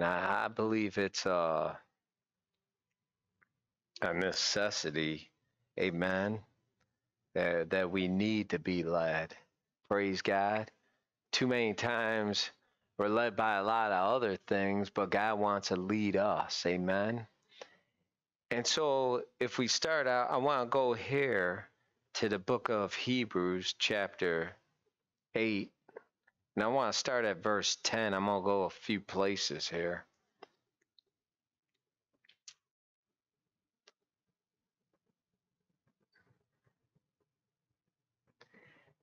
And I, I believe it's a, a necessity, amen, that, that we need to be led. Praise God. Too many times we're led by a lot of other things, but God wants to lead us, amen. And so if we start out, I want to go here to the book of Hebrews, chapter 8. And I want to start at verse 10. I'm going to go a few places here.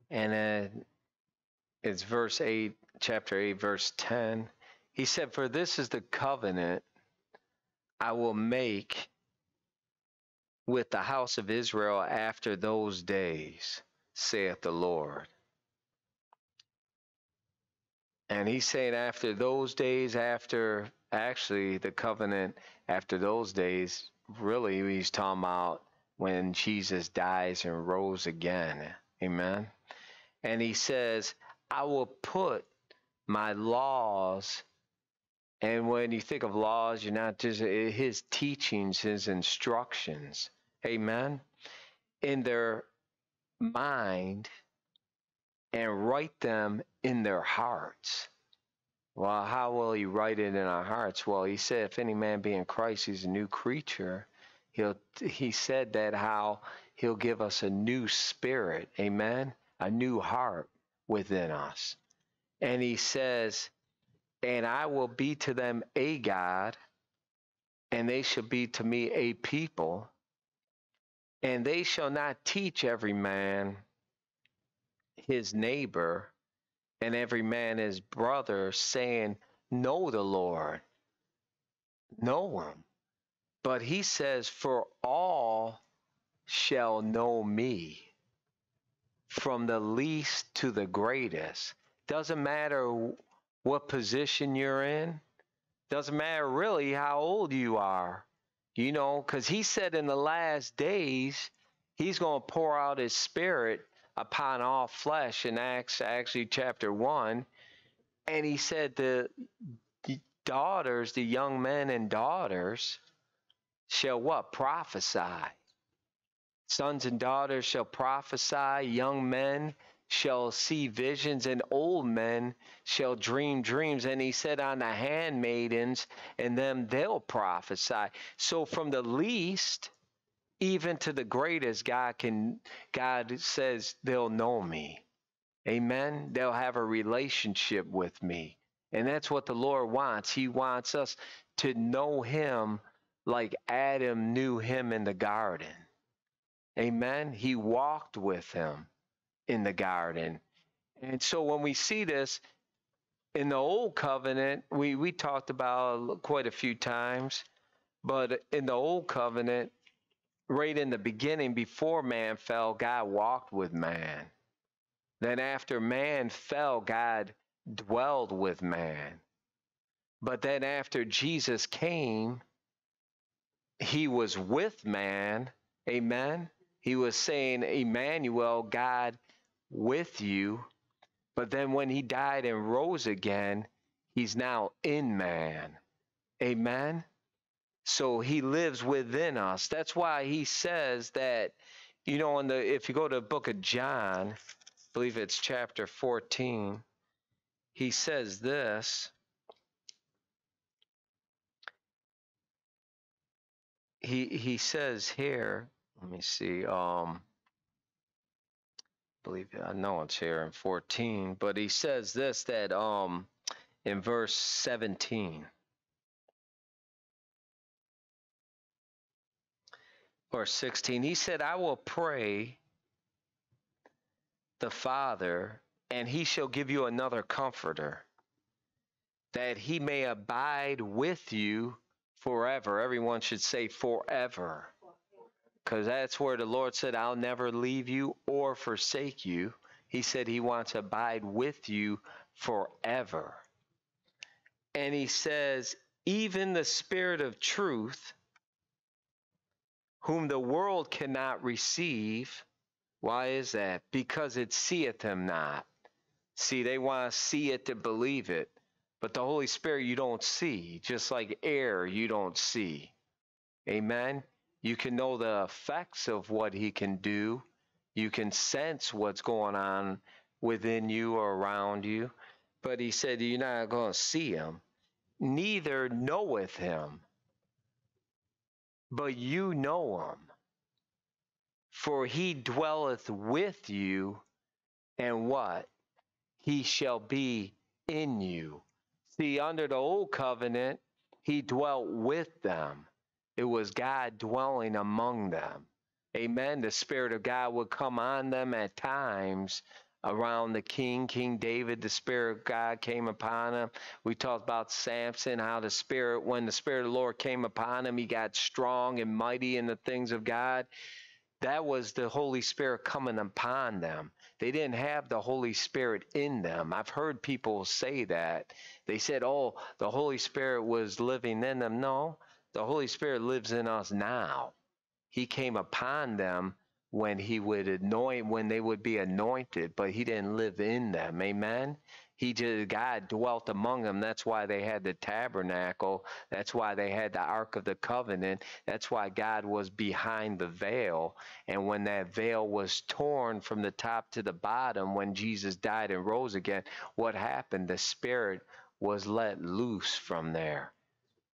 And then it's verse 8, chapter 8, verse 10. He said, For this is the covenant I will make with the house of Israel after those days, saith the Lord. And he's saying after those days, after actually the covenant, after those days, really he's talking about when Jesus dies and rose again. Amen. And he says, I will put my laws. And when you think of laws, you're not just his teachings, his instructions. Amen. In their mind and write them in their hearts. Well, how will he write it in our hearts? Well, he said, if any man be in Christ, he's a new creature. He'll, he said that how he'll give us a new spirit. Amen. A new heart within us. And he says, and I will be to them a God, and they shall be to me a people, and they shall not teach every man his neighbor and every man his brother, saying, Know the Lord, know him. But he says, For all shall know me, from the least to the greatest. Doesn't matter what position you're in, doesn't matter really how old you are, you know, because he said in the last days, he's going to pour out his spirit upon all flesh in Acts, actually, chapter 1. And he said the daughters, the young men and daughters, shall what? Prophesy. Sons and daughters shall prophesy, young men shall see visions, and old men shall dream dreams. And he said, On the handmaidens, and them they'll prophesy. So from the least even to the greatest, God can God says they'll know me. Amen. They'll have a relationship with me. And that's what the Lord wants. He wants us to know him like Adam knew him in the garden. Amen. He walked with him in the garden. And so when we see this in the old covenant, we, we talked about quite a few times, but in the old covenant, right in the beginning, before man fell, God walked with man. Then after man fell, God dwelled with man. But then after Jesus came, he was with man. Amen. He was saying, Emmanuel, God with you. But then when he died and rose again, he's now in man. Amen. So he lives within us. That's why he says that, you know, in the if you go to the book of John, I believe it's chapter 14, he says this. He he says here, let me see, um I believe I know it's here in 14, but he says this that um in verse 17 or 16, he said, I will pray the Father, and he shall give you another comforter, that he may abide with you forever. Everyone should say forever. Because that's where the Lord said, I'll never leave you or forsake you. He said he wants to abide with you forever. And he says, even the Spirit of truth, whom the world cannot receive. Why is that? Because it seeth him not. See, they want to see it to believe it. But the Holy Spirit you don't see, just like air you don't see. Amen. You can know the effects of what he can do. You can sense what's going on within you or around you. But he said, You're not going to see him, neither knoweth him, but you know him. For he dwelleth with you, and what? He shall be in you. See, under the old covenant, he dwelt with them. It was God dwelling among them. Amen. The Spirit of God would come on them at times around the king, King David. The Spirit of God came upon him. We talked about Samson, how the Spirit, when the Spirit of the Lord came upon him, he got strong and mighty in the things of God. That was the Holy Spirit coming upon them. They didn't have the Holy Spirit in them. I've heard people say that. They said, oh, the Holy Spirit was living in them. No, the Holy Spirit lives in us now. He came upon them when he would anoint, when they would be anointed, but he didn't live in them. Amen. He just, God dwelt among them. That's why they had the tabernacle. That's why they had the Ark of the Covenant. That's why God was behind the veil. And when that veil was torn from the top to the bottom, when Jesus died and rose again, what happened? The Spirit was let loose from there.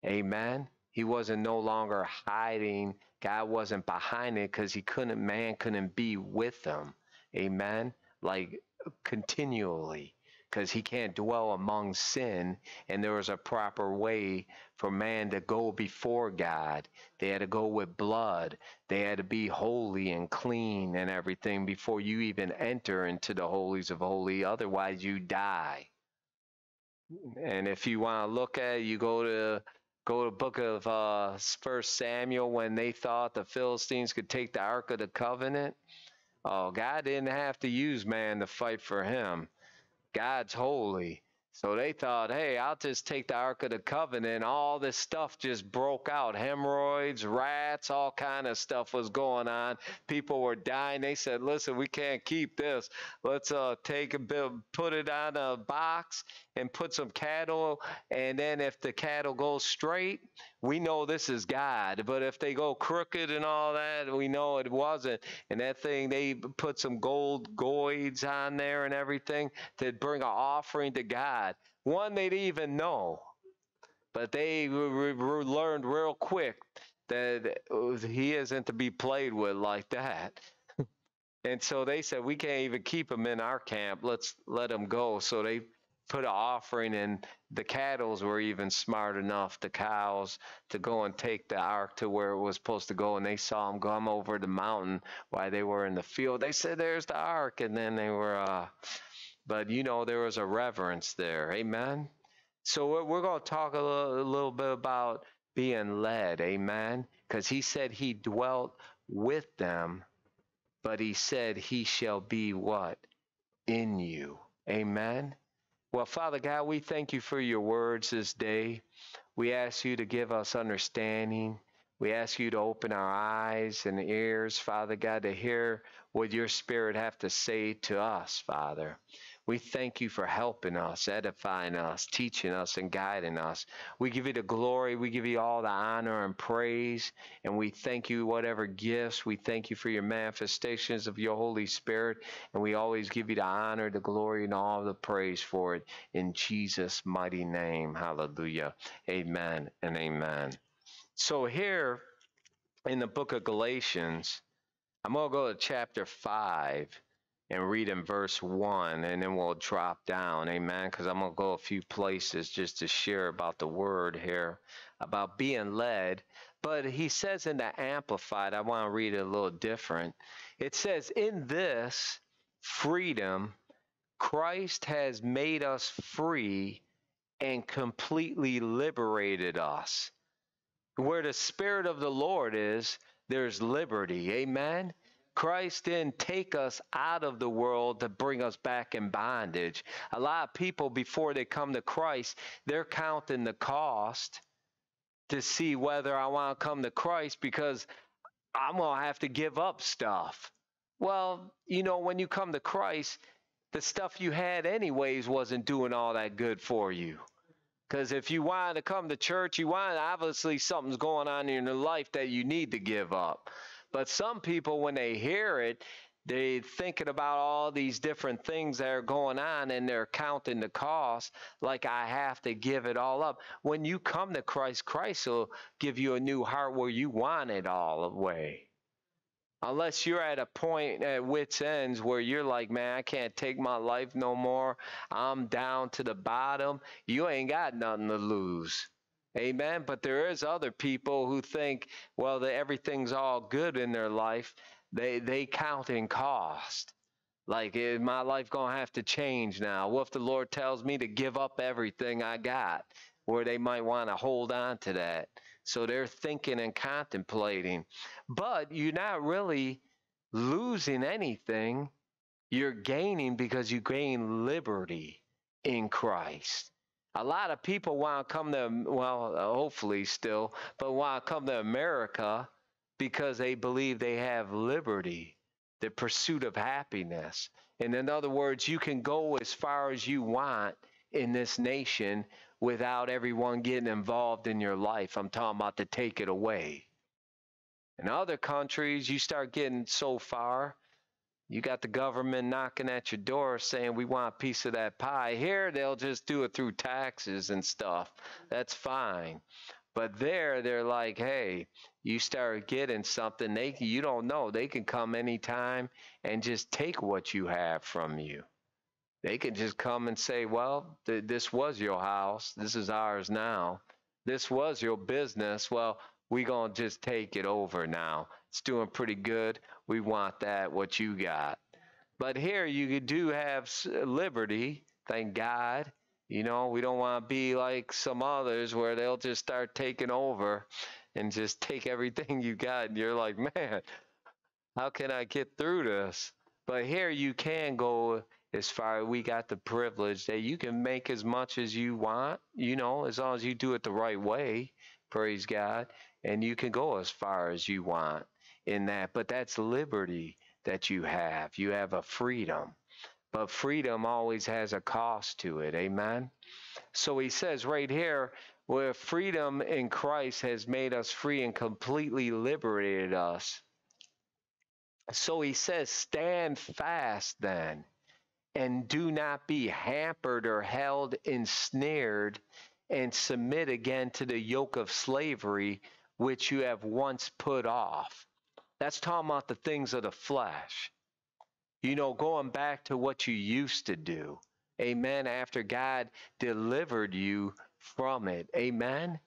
Amen. He wasn't no longer hiding. God wasn't behind it because he couldn't, man couldn't be with them. Amen. Like continually because he can't dwell among sin. And there was a proper way for man to go before God. They had to go with blood, they had to be holy and clean and everything before you even enter into the holies of holy. Otherwise, you die. And if you want to look at it, you go to go to the book of uh, First Samuel when they thought the Philistines could take the Ark of the Covenant. Oh, God didn't have to use man to fight for him. God's holy. So they thought, hey, I'll just take the Ark of the Covenant. All this stuff just broke out. Hemorrhoids, rats, all kind of stuff was going on. People were dying. They said, listen, we can't keep this. Let's uh, take a bit, put it on a box and put some cattle. And then if the cattle go straight, we know this is God. But if they go crooked and all that, we know it wasn't. And that thing, they put some gold goids on there and everything to bring an offering to God. One they'd even know. But they learned real quick that he isn't to be played with like that. and so they said, we can't even keep him in our camp. Let's let him go. So they put an offering and the cattle were even smart enough the cows to go and take the ark to where it was supposed to go and they saw them come over the mountain while they were in the field. They said there's the ark and then they were uh but you know there was a reverence there. Amen? So we're, we're going to talk a little, a little bit about being led. Amen? Because he said he dwelt with them but he said he shall be what? In you. Amen well, Father God, we thank you for your words this day. We ask you to give us understanding. We ask you to open our eyes and ears, Father God, to hear what your Spirit have to say to us, Father. We thank you for helping us, edifying us, teaching us, and guiding us. We give you the glory. We give you all the honor and praise. And we thank you, whatever gifts. We thank you for your manifestations of your Holy Spirit. And we always give you the honor, the glory, and all the praise for it. In Jesus' mighty name. Hallelujah. Amen and amen. So here in the book of Galatians, I'm going to go to chapter 5 and read in verse 1 and then we'll drop down. Amen? Because i'm going to go a few places just to share about the word here about being led. But he says in the amplified i want to read it a little different. It says in this freedom christ has made us free and completely liberated us. Where the spirit of the lord is there's liberty. Amen Christ didn't take us out of the world to bring us back in bondage. A lot of people, before they come to Christ, they're counting the cost to see whether I want to come to Christ because I'm going to have to give up stuff. Well, you know, when you come to Christ, the stuff you had anyways wasn't doing all that good for you. Because if you want to come to church, you want obviously something's going on in your life that you need to give up. But some people, when they hear it, they're thinking about all these different things that are going on and they're counting the cost like I have to give it all up. When you come to Christ, Christ will give you a new heart where you want it all away. Unless you're at a point at wits ends where you're like, man, I can't take my life no more. I'm down to the bottom. You ain't got nothing to lose. Amen. But there is other people who think, well, that everything's all good in their life they they count in cost. Like, is my life gonna have to change now? What if the Lord tells me to give up everything I got? Where they might want to hold on to that. So they're thinking and contemplating. But you're not really losing anything. You're gaining because you gain liberty in Christ. A lot of people want to come to, well, hopefully still, but want to come to America because they believe they have liberty, the pursuit of happiness. And in other words, you can go as far as you want in this nation without everyone getting involved in your life. I'm talking about to take it away. In other countries, you start getting so far, you got the government knocking at your door saying, We want a piece of that pie. Here, they'll just do it through taxes and stuff. That's fine. But there, they're like, hey, you start getting something, they you don't know. They can come anytime and just take what you have from you. They can just come and say, well, th- this was your house. This is ours now. This was your business. Well, we to just take it over now. It's doing pretty good. We want that, what you got. But here you do have liberty, thank God you know, we don't want to be like some others where they'll just start taking over and just take everything you got. And you're like, man, how can I get through this? But here you can go as far we got the privilege that you can make as much as you want, you know, as long as you do it the right way, praise God, and you can go as far as you want in that. But that's liberty that you have. You have a freedom. But freedom always has a cost to it. Amen. So he says right here, where freedom in Christ has made us free and completely liberated us. So he says, stand fast then, and do not be hampered or held ensnared, and submit again to the yoke of slavery which you have once put off. That's talking about the things of the flesh you know, going back to what you used to do. Amen. After God delivered you from it. Amen.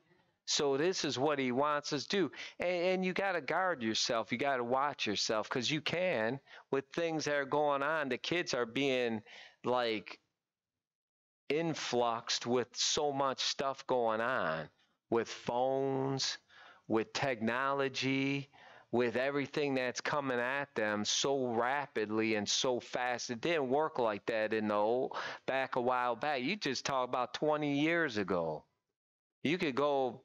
So this is what he wants us to do. And, and you got to guard yourself. You got to watch yourself because you can with things that are going on. The kids are being like influxed with so much stuff going on with phones, with technology, with everything that's coming at them so rapidly and so fast. It didn't work like that in the old back a while back. You just talk about 20 years ago. You could go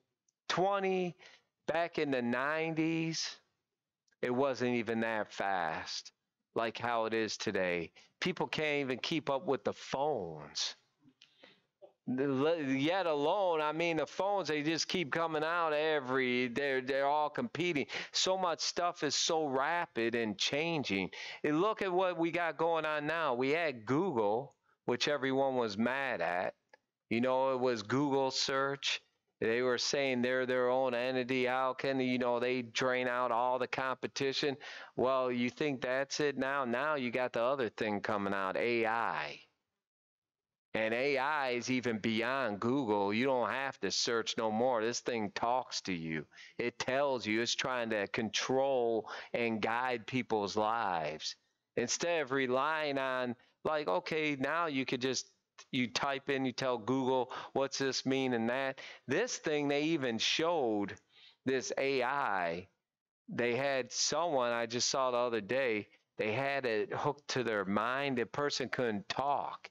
20 back in the 90s. It wasn't even that fast like how it is today. People can't even keep up with the phones yet alone i mean the phones they just keep coming out every they're they're all competing. So much stuff is so rapid and changing. And look at what we got going on now. We had google which everyone was mad at. You know it was google search. They were saying they're their own entity. How can you know they drain out all the competition? Well you think that's it now? Now you got the other thing coming out ai and AI is even beyond Google. You don't have to search no more. This thing talks to you. It tells you it's trying to control and guide people's lives. Instead of relying on like, okay, now you could just you type in, you tell Google what's this mean and that. This thing they even showed this AI. They had someone I just saw the other day. They had it hooked to their mind. The person couldn't talk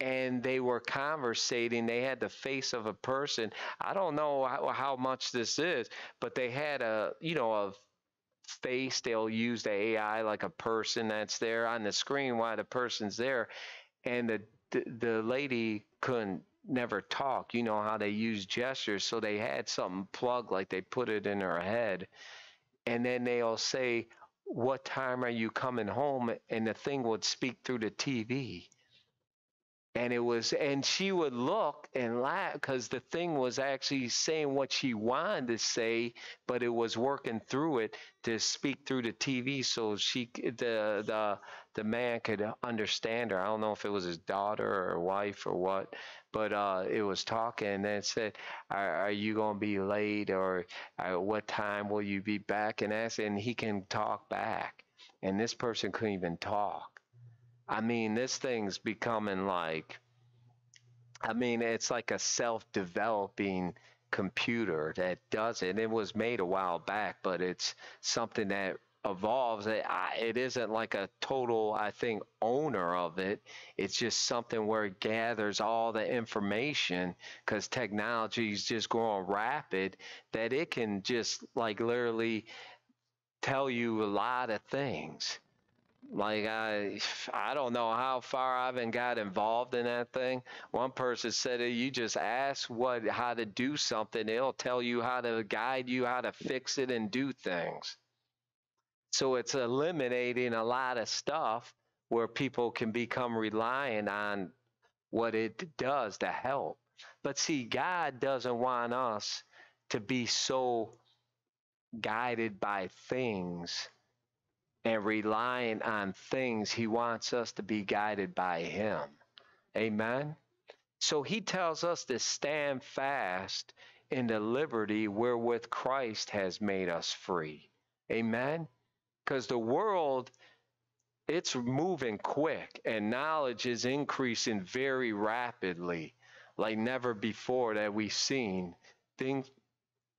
and they were conversating. They had the face of a person. I don't know how, how much this is, but they had a, you know, a face. They'll use the AI like a person that's there on the screen while the person's there. And the, the, the lady couldn't never talk. You know how they use gestures. So they had something plugged, like they put it in her head. And then they'll say, What time are you coming home? And the thing would speak through the TV and it was and she would look and laugh because the thing was actually saying what she wanted to say but it was working through it to speak through the tv so she the the the man could understand her. I don't know if it was his daughter or wife or what but uh, it was talking and then said are, are you going to be late or uh, what time will you be back? And ask and he can talk back. And this person couldn't even talk I mean, this thing's becoming like, I mean, it's like a self developing computer that does it. And It was made a while back, but it's something that evolves. It, it isn't like a total, I think, owner of it. It's just something where it gathers all the information because technology is just growing rapid that it can just like literally tell you a lot of things like I, I don't know how far I have got involved in that thing. One person said, "You just ask what how to do something; it'll tell you how to guide you how to fix it and do things." So it's eliminating a lot of stuff where people can become reliant on what it does to help. But see, God doesn't want us to be so guided by things and relying on things, he wants us to be guided by him. Amen. So he tells us to stand fast in the liberty wherewith Christ has made us free. Amen. Because the world, it's moving quick and knowledge is increasing very rapidly, like never before that we've seen. Things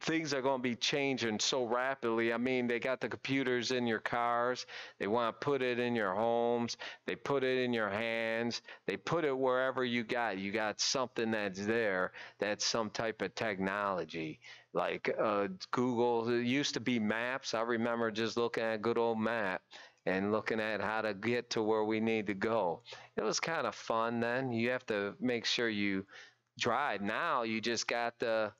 things are going to be changing so rapidly. I mean, they got the computers in your cars. They want to put it in your homes. They put it in your hands. They put it wherever you got. You got something that's there. That's some type of technology. Like uh, Google, it used to be maps. I remember just looking at a good old map and looking at how to get to where we need to go. It was kind of fun then. You have to make sure you drive. Now you just got the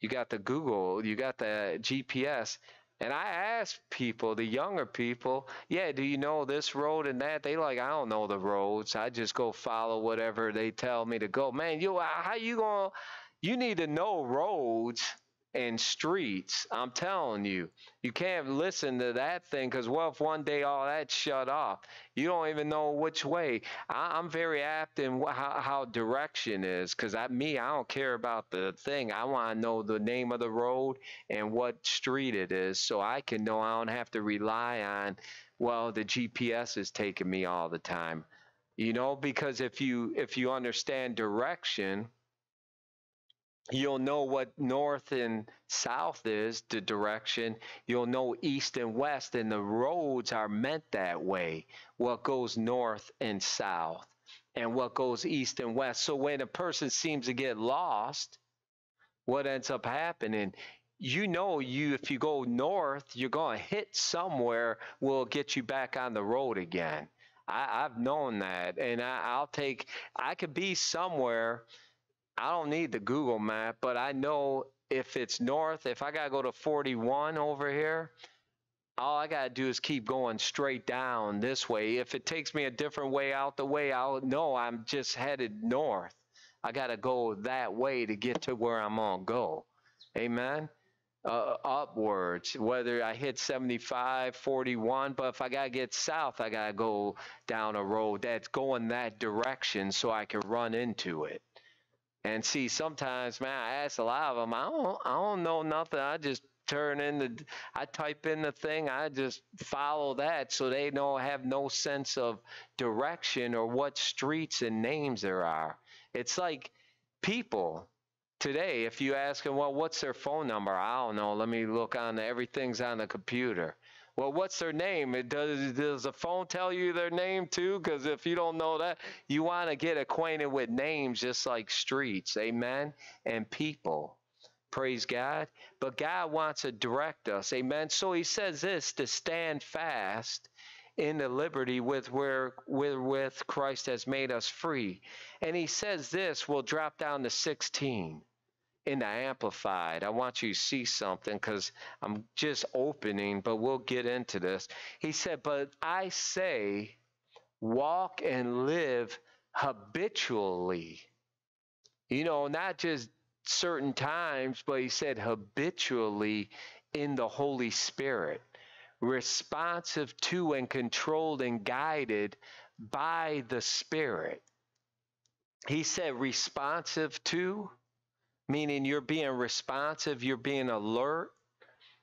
you got the Google, you got the GPS. And I ask people, the younger people, yeah, do you know this road and that? They like, I don't know the roads. I just go follow whatever they tell me to go. Man, you how you going to you need to know roads and streets. I'm telling you, you can't listen to that thing because what if one day all that shut off? You don't even know which way. I, am very apt in wh- how, how direction is because I, me, I don't care about the thing. I want to know the name of the road and what street it is so I can know I don't have to rely on, well, the GPS is taking me all the time. You know, because if you if you understand direction, You'll know what north and south is, the direction. You'll know east and west, and the roads are meant that way. What goes north and south, and what goes east and west. So when a person seems to get lost, what ends up happening? You know, you if you go north, you're going to hit somewhere will get you back on the road again. I, have known that, and I, I'll take. I could be somewhere I don't need the Google map, but I know if it's north, if I got to go to 41 over here, all I got to do is keep going straight down this way. If it takes me a different way out the way, I'll know I'm just headed north. I got to go that way to get to where I'm going to go. Amen. Uh, upwards, whether I hit 75, 41, but if I got to get south, I got to go down a road that's going that direction so I can run into it. And see, sometimes, man, I ask a lot of them, I don't, I don't know nothing. I just turn in the, I type in the thing, I just follow that so they know, have no sense of direction or what streets and names there are. It's like people today, if you ask them, well, what's their phone number? I don't know. Let me look on, everything's on the computer. Well, what's their name? It does does the phone tell you their name too? Because if you don't know that, you want to get acquainted with names just like streets, amen, and people. Praise God. But God wants to direct us, amen. So He says this to stand fast in the liberty with where with Christ has made us free. And he says this, we'll drop down to 16 in the amplified. I want you to see something because I'm just opening, but we'll get into this. He said, But I say, walk and live habitually. You know, not just certain times, but he said habitually in the Holy Spirit, responsive to and controlled and guided by the Spirit. He said responsive to, meaning you're being responsive, you're being alert.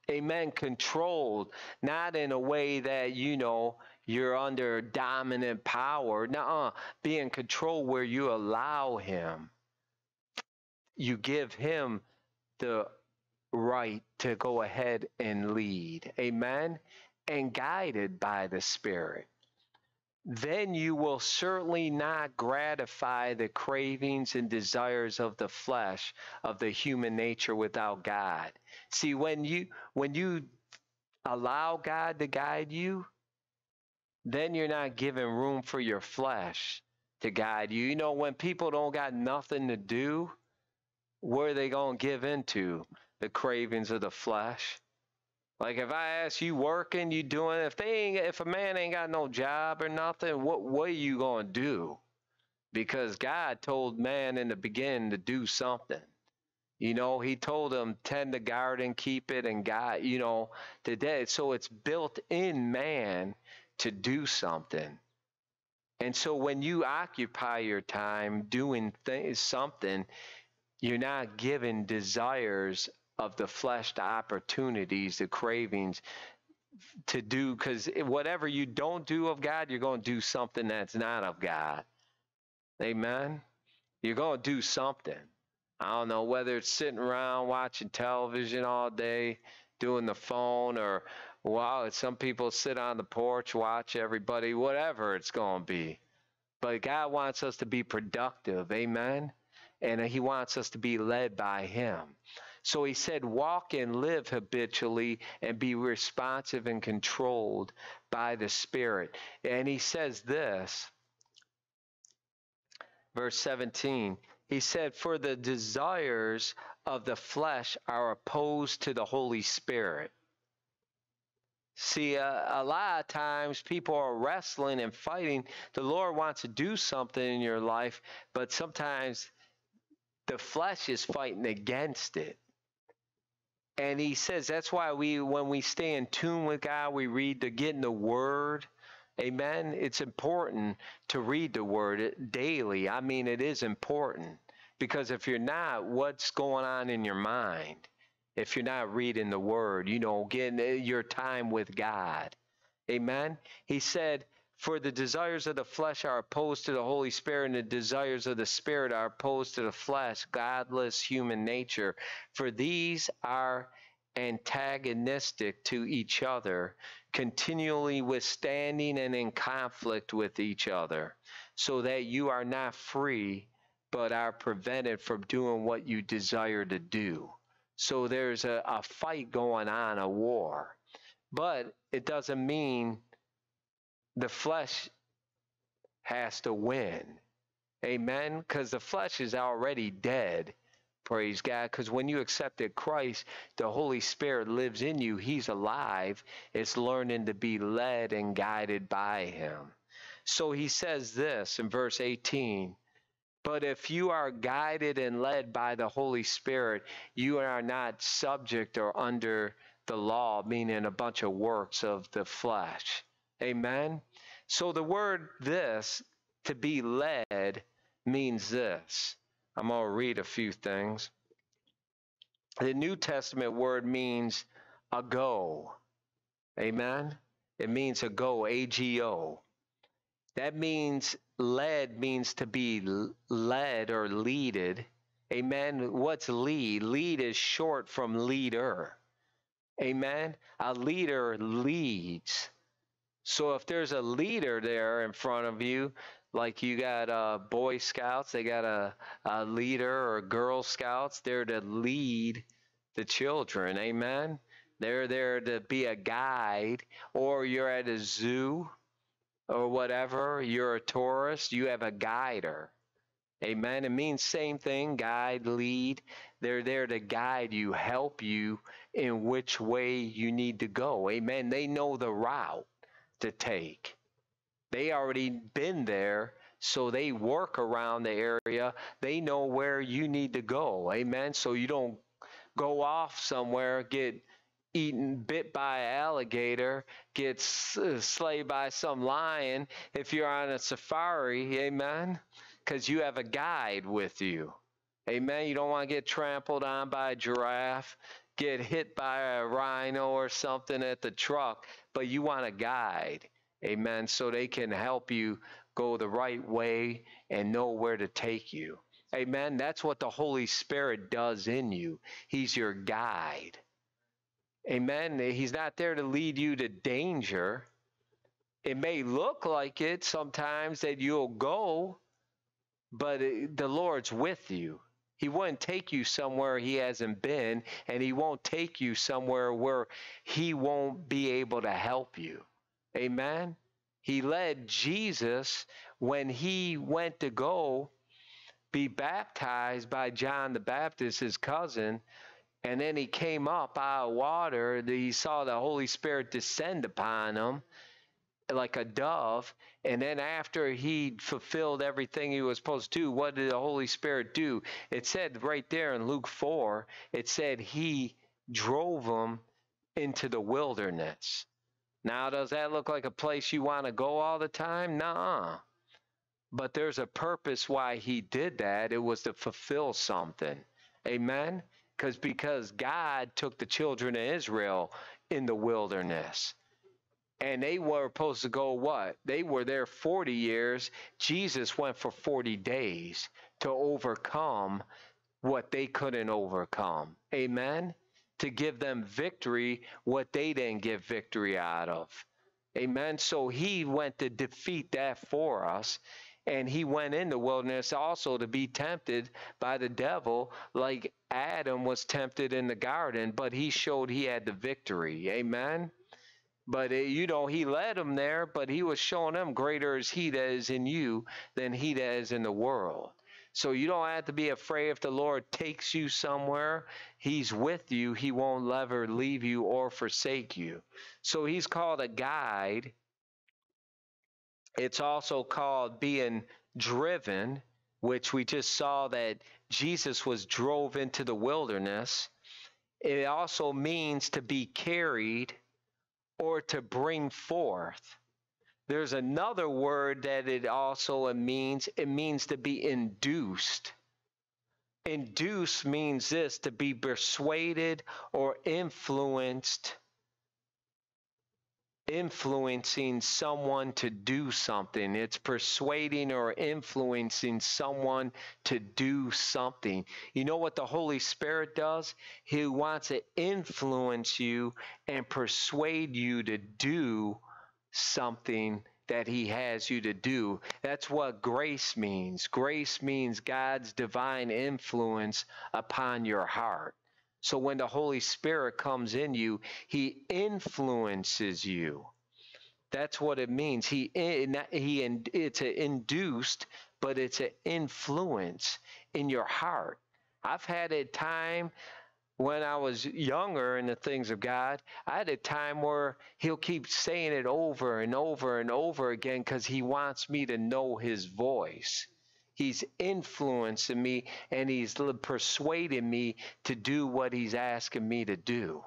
Amen. Controlled, not in a way that, you know, you're under dominant power. Nuh-uh. Being controlled where you allow him. You give him the right to go ahead and lead. Amen. And guided by the Spirit. Then you will certainly not gratify the cravings and desires of the flesh, of the human nature without God. See, when you when you allow God to guide you, then you're not giving room for your flesh to guide you. You know, when people don't got nothing to do, where are they going to give into? The cravings of the flesh. Like if I ask you working, you doing if they ain't if a man ain't got no job or nothing, what what are you gonna do? Because God told man in the beginning to do something. You know, he told him tend the garden, keep it, and God, you know, today. So it's built in man to do something. And so when you occupy your time doing th- something, you're not giving desires of the flesh the opportunities, the cravings to do, because whatever you don't do of God, you're going to do something that's not of God. Amen. You're going to do something. I don't know whether it's sitting around watching television all day, doing the phone, or wow, some people sit on the porch, watch everybody, whatever it's going to be. But God wants us to be productive. Amen. And He wants us to be led by Him. So He said, walk and live habitually and be responsive and controlled by the Spirit. And He says this, verse 17. He said, For the desires of the flesh are opposed to the Holy Spirit See, uh, a lot of times people are wrestling and fighting. The Lord wants to do something in your life, but sometimes the flesh is fighting against it. And he says that's why we, when we stay in tune with God, we read to get in the Word. Amen. It's important to read the Word daily. I mean, it is important because if you're not, what's going on in your mind? if you're not reading the word, you know, getting uh, your time with God. Amen. He said, For the desires of the flesh are opposed to the Holy Spirit, and the desires of the Spirit are opposed to the flesh, godless human nature. For these are antagonistic to each other, continually withstanding and in conflict with each other, so that you are not free, but are prevented from doing what you desire to do. So there's a, a fight going on, a war. But it doesn't mean the flesh has to win. Amen? Because the flesh is already dead. Praise God. Because when you accepted Christ, the Holy Spirit lives in you. He's alive. It's learning to be led and guided by Him. So he says this in verse 18 but if you are guided and led by the Holy Spirit, you are not subject or under the law, meaning a bunch of works of the flesh. Amen? So the word this, to be led, means this. I'm going to read a few things. The New Testament word means a go. Amen? It means a go, A G O. That means led means to be led or leaded. Amen. What's lead? Lead is short from leader. Amen. A leader leads. So if there's a leader there in front of you, like you got uh, Boy Scouts, they got a, a leader or Girl Scouts, they're to lead the children. Amen. They're there to be a guide, or you're at a zoo or whatever, you're a tourist, you have a guider. Amen. It means same thing, guide, lead. They're there to guide you, help you in which way you need to go. Amen. They know the route to take. They already been there, so they work around the area. They know where you need to go. Amen. So you don't go off somewhere, get eaten, bit by an alligator, get slayed by some lion if you're on a safari. Amen because you have a guide with you. Amen. You don't want to get trampled on by a giraffe, get hit by a rhino or something at the truck, but you want a guide. Amen. So they can help you go the right way and know where to take you. Amen. That's what the Holy Spirit does in you. He's your guide. Amen. He's not there to lead you to danger. It may look like it sometimes that you'll go, but the Lord's with you. He wouldn't take you somewhere he hasn't been, and he won't take you somewhere where he won't be able to help you. Amen. He led Jesus when he went to go be baptized by John the Baptist, his cousin, and then he came up out of water. He saw the Holy Spirit descend upon him like a dove. And then after he fulfilled everything he was supposed to, do, what did the Holy Spirit do? It said right there in Luke 4, it said he drove them into the wilderness. Now, does that look like a place you want to go all the time? Nah. But there's a purpose why he did that. It was to fulfill something. Amen? Because because God took the children of Israel in the wilderness and they were supposed to go what? They were there 40 years. Jesus went for 40 days to overcome what they couldn't overcome. Amen? To give them victory, what they didn't get victory out of. Amen? So he went to defeat that for us. And he went in the wilderness also to be tempted by the devil, like Adam was tempted in the garden, but he showed he had the victory. Amen? But uh, you know, he led them there, but he was showing them greater is he that is in you than he that is in the world. So you don't have to be afraid if the Lord takes you somewhere. He's with you. He won't ever leave you or forsake you. So he's called a guide. It's also called being driven, which we just saw that Jesus was drove into the wilderness. It also means to be carried or to bring forth. There's another word that it also means. It means to be induced. Induce means this to be persuaded or influenced influencing someone to do something. It's persuading or influencing someone to do something. You know what the Holy Spirit does? He wants to influence you and persuade you to do something that he has you to do. That's what grace means. Grace means God's divine influence upon your heart. So when the Holy Spirit comes in you, he influences you. That's what it means. He eh, he it's an induced, but it's an influence in your heart. I've had a time when I was younger in the things of God, I had a time where he'll keep saying it over and over and over again because he wants me to know his voice. He's influencing me and he's persuading me to do what he's asking me to do.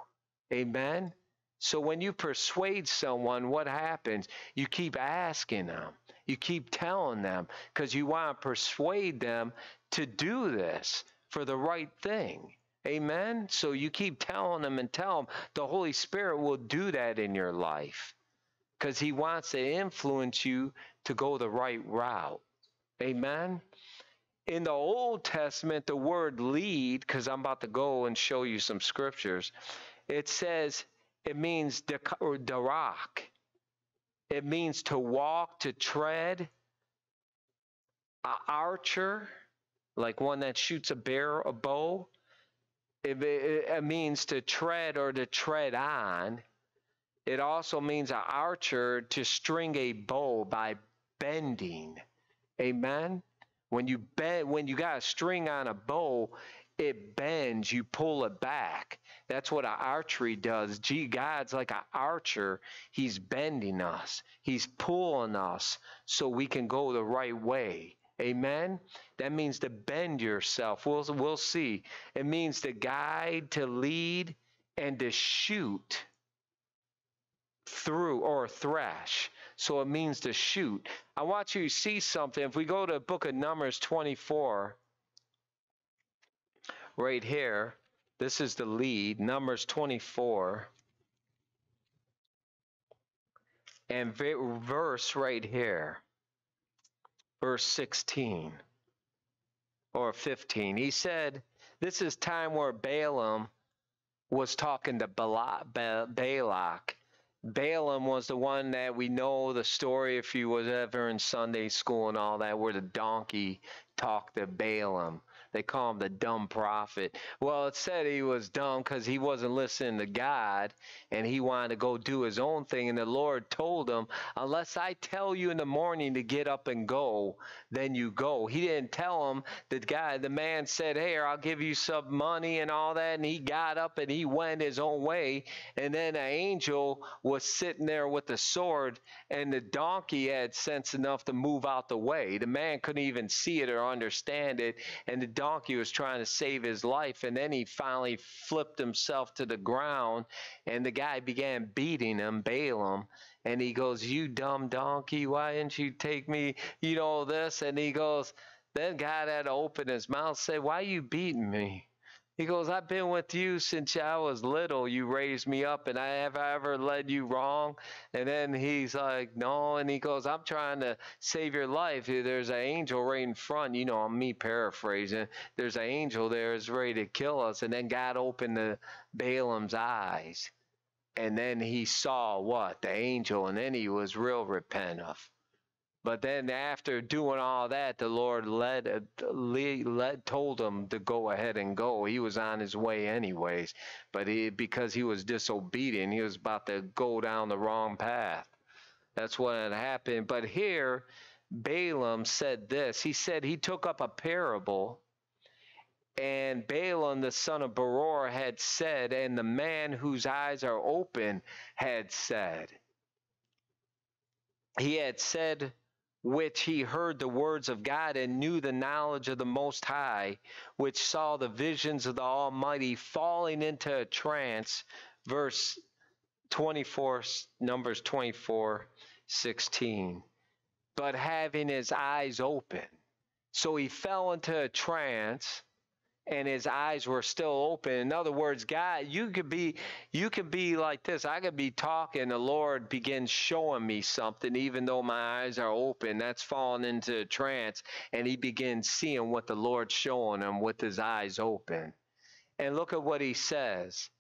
Amen? So when you persuade someone, what happens? You keep asking them, you keep telling them because you want to persuade them to do this for the right thing. Amen? So you keep telling them and tell them the Holy Spirit will do that in your life because he wants to influence you to go the right route. Amen. In the Old Testament, the word lead, because I'm about to go and show you some scriptures, it says it means darak. It means to walk, to tread. An archer, like one that shoots a bear, a bow. It, it, it means to tread or to tread on. It also means an archer to string a bow by bending. Amen. When you bend, when you got a string on a bow, it bends, you pull it back. That's what archery does. Gee, God's like an archer. He's bending us, He's pulling us so we can go the right way. Amen. That means to bend yourself. We'll, we'll see. It means to guide, to lead, and to shoot through or thrash. So it means to shoot. I want you to see something. If we go to book of Numbers 24, right here, this is the lead, Numbers 24. And verse right here, verse 16 or 15. He said, This is time where Balaam was talking to Balak Balaam was the one that we know the story if you was ever in Sunday school and all that, where the donkey talked to Balaam. They call him the dumb prophet. Well, it said he was dumb because he wasn't listening to God and he wanted to go do his own thing. And the Lord told him, Unless I tell you in the morning to get up and go, then you go. He didn't tell him. The guy, the man said, Hey, I'll give you some money and all that. And he got up and he went his own way. And then an angel was sitting there with a sword, and the donkey had sense enough to move out the way. The man couldn't even see it or understand it. And the donkey was trying to save his life. And then he finally flipped himself to the ground, and the guy began beating him, Balaam. And he goes, You dumb donkey, why didn't you take me? You know this? And he goes, Then God had to open his mouth, say, Why you beating me? He goes, I've been with you since I was little. You raised me up, and I have I ever led you wrong? And then he's like, No. And he goes, I'm trying to save your life. There's an angel right in front. You know, I'm me paraphrasing. There's an angel there is ready to kill us. And then God opened the Balaam's eyes. And then he saw what? The angel. And then he was real repentant. But then after doing all that, the Lord led, uh, led, told him to go ahead and go. He was on his way anyways, but he, because he was disobedient, he was about to go down the wrong path. That's what had happened. But here, Balaam said this. He said he took up a parable, and Balaam, the son of Beor, had said, and the man whose eyes are open had said. He had said which he heard the words of God and knew the knowledge of the Most High, which saw the visions of the Almighty falling into a trance. Verse 24, Numbers 24, 16. But having his eyes open. So he fell into a trance and his eyes were still open. In other words, God, you could be you could be like this. I could be talking, the Lord begins showing me something, even though my eyes are open. That's falling into a trance, and he begins seeing what the Lord's showing him with his eyes open. And look at what he says.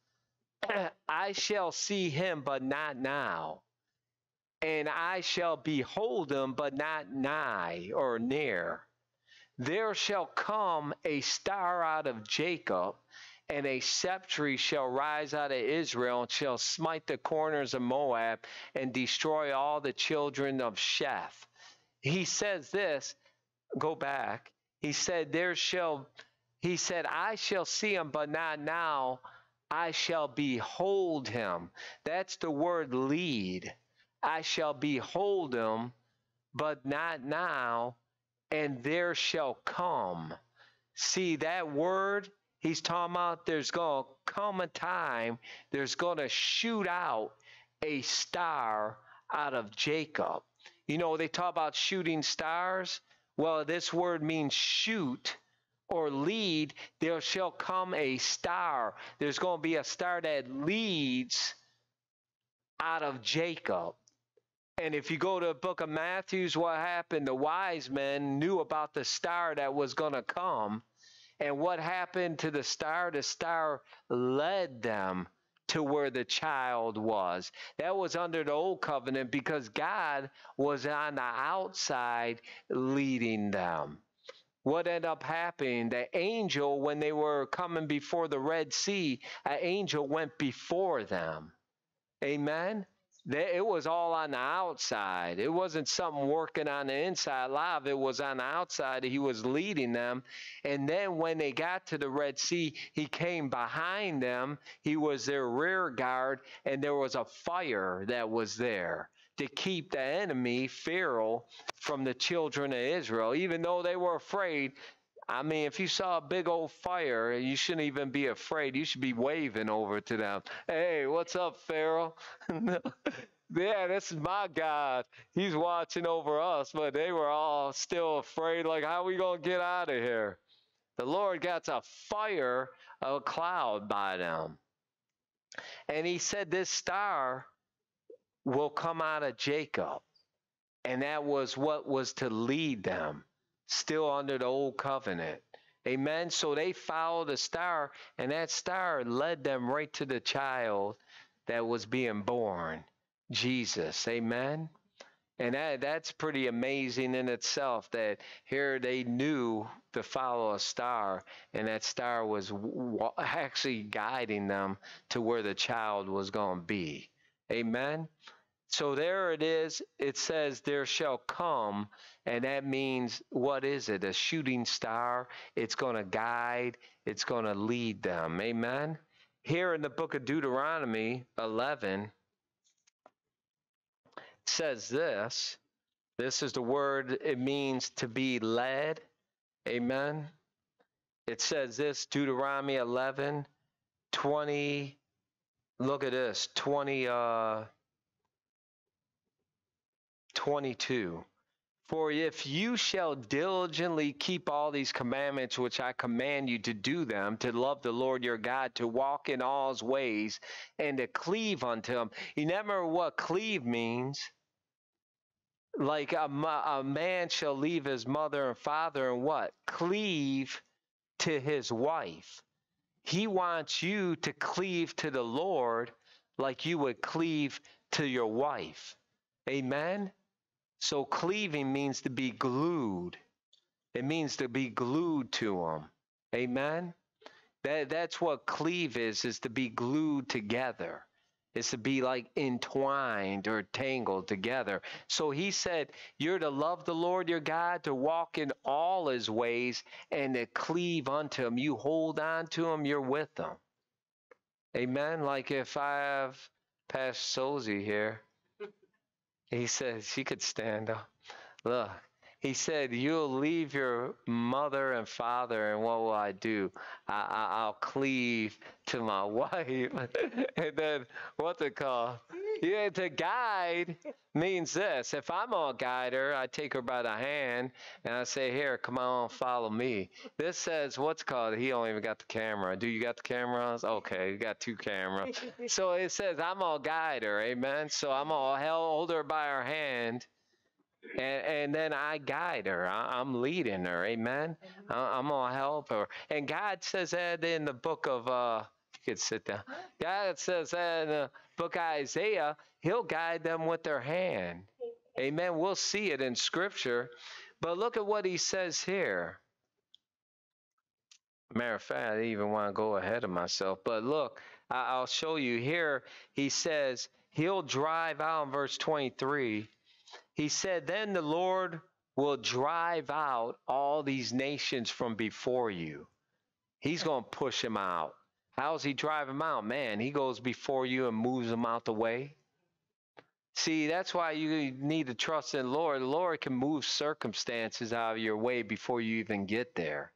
I shall see him, but not now. And I shall behold him, but not nigh or near there shall come a star out of Jacob, and a sceptre shall rise out of Israel, and shall smite the corners of Moab, and destroy all the children of Sheth. He says this, go back. He said, There shall, he said, I shall see him, but not now. I shall behold him. That's the word lead. I shall behold him, but not now and there shall come. See that word? He's talking about there's going to come a time, there's going to shoot out a star out of Jacob. You know, they talk about shooting stars. Well, this word means shoot or lead. There shall come a star. There's going to be a star that leads out of Jacob. And if you go to the book of Matthews, what happened? The wise men knew about the star that was going to come. And what happened to the star? The star led them to where the child was. That was under the old covenant because God was on the outside leading them. What ended up happening? The angel, when they were coming before the Red Sea, an angel went before them Amen. It was all on the outside. It wasn't something working on the inside live. It was on the outside. He was leading them. And then when they got to the Red Sea, he came behind them. He was their rear guard, and there was a fire that was there to keep the enemy, Pharaoh, from the children of Israel. Even though they were afraid, I mean, if you saw a big old fire, you shouldn't even be afraid. You should be waving over to them. Hey, what's up, Pharaoh? yeah, this is my God. He's watching over us, but they were all still afraid. Like, how are we going to get out of here? The Lord got a fire, a cloud by them. And he said, This star will come out of Jacob. And that was what was to lead them still under the old covenant. Amen. So they followed the star, and that star led them right to the child that was being born, Jesus. Amen. And that, that's pretty amazing in itself that here they knew to follow a star, and that star was actually guiding them to where the child was going to be. Amen. So there it is. It says, There shall come. And that means, what is it? A shooting star. It's going to guide, it's going to lead them. Amen. Here in the book of Deuteronomy 11, says this. This is the word, it means to be led. Amen. It says this Deuteronomy 11, 20. Look at this, 20. Uh, 22. For if you shall diligently keep all these commandments which I command you to do them, to love the Lord your God, to walk in all his ways, and to cleave unto him. You never what cleave means. Like a, a man shall leave his mother and father and what? Cleave to his wife. He wants you to cleave to the Lord like you would cleave to your wife. Amen? So cleaving means to be glued. It means to be glued to them. Amen. That that's what cleave is, is to be glued together. Is to be like entwined or tangled together. So he said, You're to love the Lord your God, to walk in all his ways, and to cleave unto him. You hold on to him, you're with him. Amen. Like if I have Pastor Sozi here, he said she could stand up. Look, he said, You'll leave your mother and father, and what will I do? I, will cleave to my wife. and then, what's it called? Yeah, the guide means this. If I'm gonna guide her, I take her by the hand and I say, Here, come on, follow me. This says, What's called? He don't even got the camera. Do you got the cameras? Okay, you got two cameras. so it says, I'm gonna guide her. Amen. So I'm gonna hold her by her hand and, and then I guide her. I, am leading her. Amen. I, am gonna help her. And God says that in the book of uh, you could sit down. God says that in the book of Isaiah, He'll guide them with their hand. Amen. We'll see it in Scripture, but look at what He says here. Matter of fact, I even want to go ahead of myself. But look, I, will show you here. He says He'll drive out in verse 23 he said, Then the Lord will drive out all these nations from before you. He's going to push them out. How's he drive them out? Man, he goes before you and moves them out the way. See, that's why you need to trust in Lord. The Lord can move circumstances out of your way before you even get there.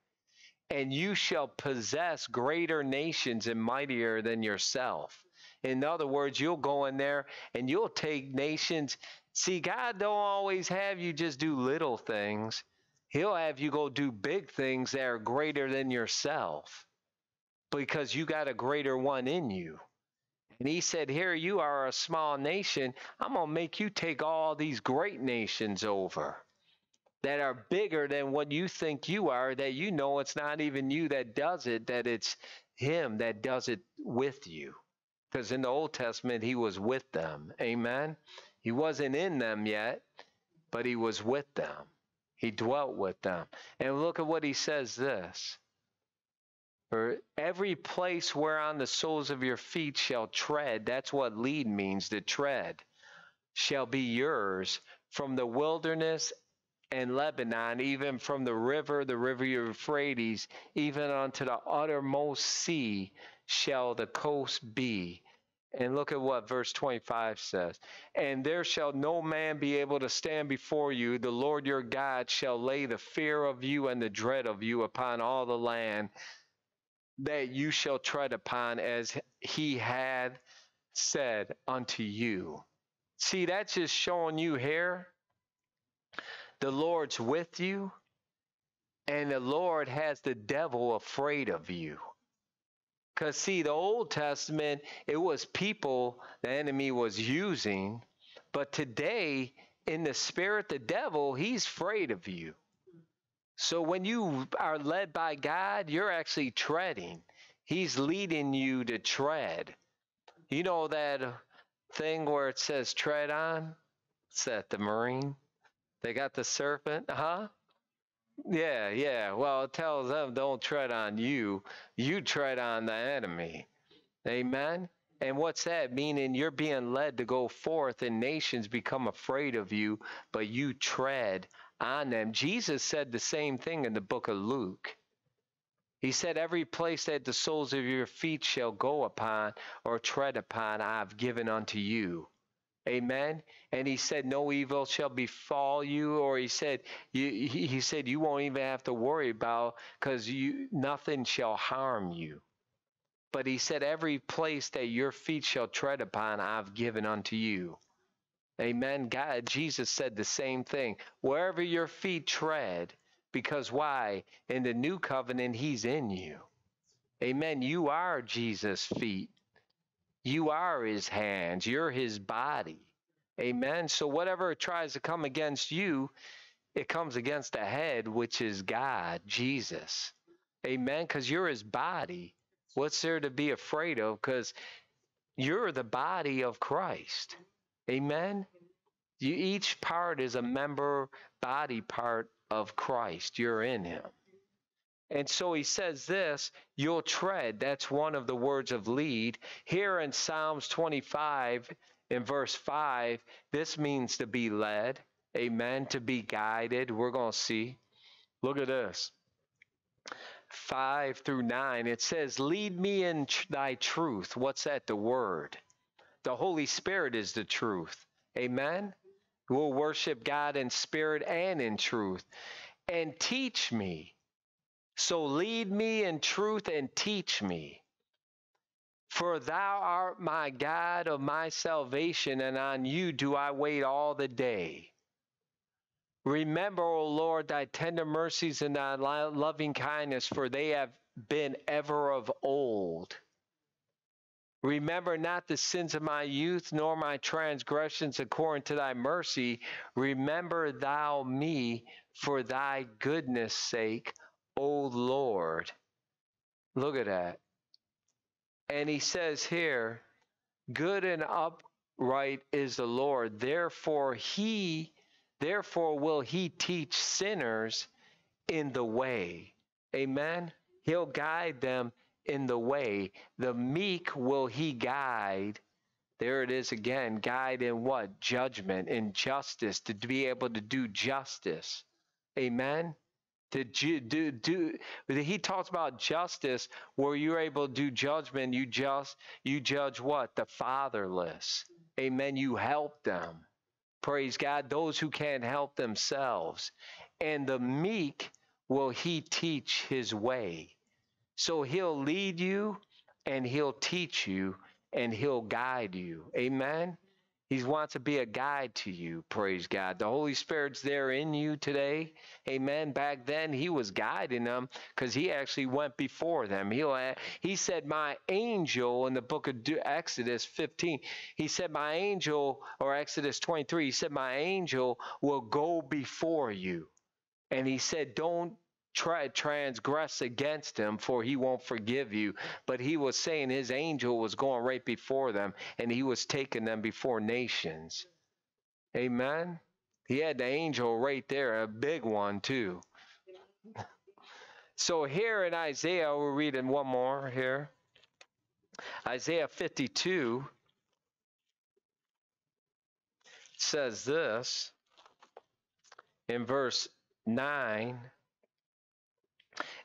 And you shall possess greater nations and mightier than yourself. In other words, you'll go in there and you'll take nations See, God don't always have you just do little things. He'll have you go do big things that are greater than yourself because you got a greater one in you. And he said, Here you are a small nation. I'm going to make you take all these great nations over that are bigger than what you think you are, that you know it's not even you that does it, that it's him that does it with you. Because in the Old Testament, he was with them. Amen. He wasn't in them yet, but he was with them. He dwelt with them. And look at what he says this. Or every place whereon the soles of your feet shall tread. That's what lead means to tread, shall be yours from the wilderness and Lebanon, even from the river, the river Euphrates, even unto the uttermost sea shall the coast be. And look at what verse 25 says. And there shall no man be able to stand before you. The Lord your God shall lay the fear of you and the dread of you upon all the land that you shall tread upon, as he had said unto you. See, that's just showing you here the Lord's with you, and the Lord has the devil afraid of you. Because, see, the Old Testament, it was people the enemy was using, but today, in the spirit, the devil, he's afraid of you. So when you are led by God, you're actually treading. He's leading you to tread. You know that thing where it says tread on? It's that the Marine. They got the serpent, huh? Yeah, yeah. Well, it tells them don't tread on you. You tread on the enemy. Amen. And what's that? Meaning you're being led to go forth and nations become afraid of you, but you tread on them. Jesus said the same thing in the book of Luke. He said, Every place that the soles of your feet shall go upon or tread upon, I've given unto you. Amen. And he said, No evil shall befall you, or he said, you, he said, you won't even have to worry about because you nothing shall harm you. But he said, Every place that your feet shall tread upon, I've given unto you. Amen. God, Jesus said the same thing. Wherever your feet tread, because why? In the new covenant, he's in you. Amen. You are Jesus' feet. You are his hands, you're his body. Amen. So whatever tries to come against you, it comes against the head, which is God, Jesus. Amen. Because you're his body. What's there to be afraid of? Because you're the body of Christ. Amen. You, each part is a member, body part of Christ. You're in him. And so he says this, you'll tread. That's one of the words of lead. Here in Psalms 25, in verse 5, this means to be led. Amen. To be guided. We're going to see. Look at this. 5 through 9, it says, Lead me in tr- thy truth. What's that? The word. The Holy Spirit is the truth. Amen. We'll worship God in spirit and in truth. And teach me so lead me in truth and teach me. For thou art my God of my salvation, and on you do I wait all the day. Remember, O Lord, thy tender mercies and thy loving kindness, for they have been ever of old. Remember not the sins of my youth, nor my transgressions according to thy mercy. Remember thou me for thy goodness' sake O Lord. Look at that. And he says here, good and upright is the Lord. Therefore, he, therefore will he teach sinners in the way. Amen. He'll guide them in the way. The meek will he guide. There it is again. Guide in what? Judgment, in justice, to be able to do justice. Amen to do, do, do he talks about justice where you're able to do judgment you just you judge what the fatherless amen you help them praise god those who can't help themselves and the meek will he teach his way so he'll lead you and he'll teach you and he'll guide you amen he wants to be a guide to you. Praise God. The Holy Spirit's there in you today. Amen. Back then, He was guiding them because He actually went before them. He, he said, My angel in the book of Exodus 15, He said, My angel, or Exodus 23, He said, My angel will go before you. And He said, Don't try transgress against him for he won't forgive you but he was saying his angel was going right before them and he was taking them before nations amen he had the angel right there a big one too So here in Isaiah, we're reading one more here. Isaiah 52 says this in verse 9.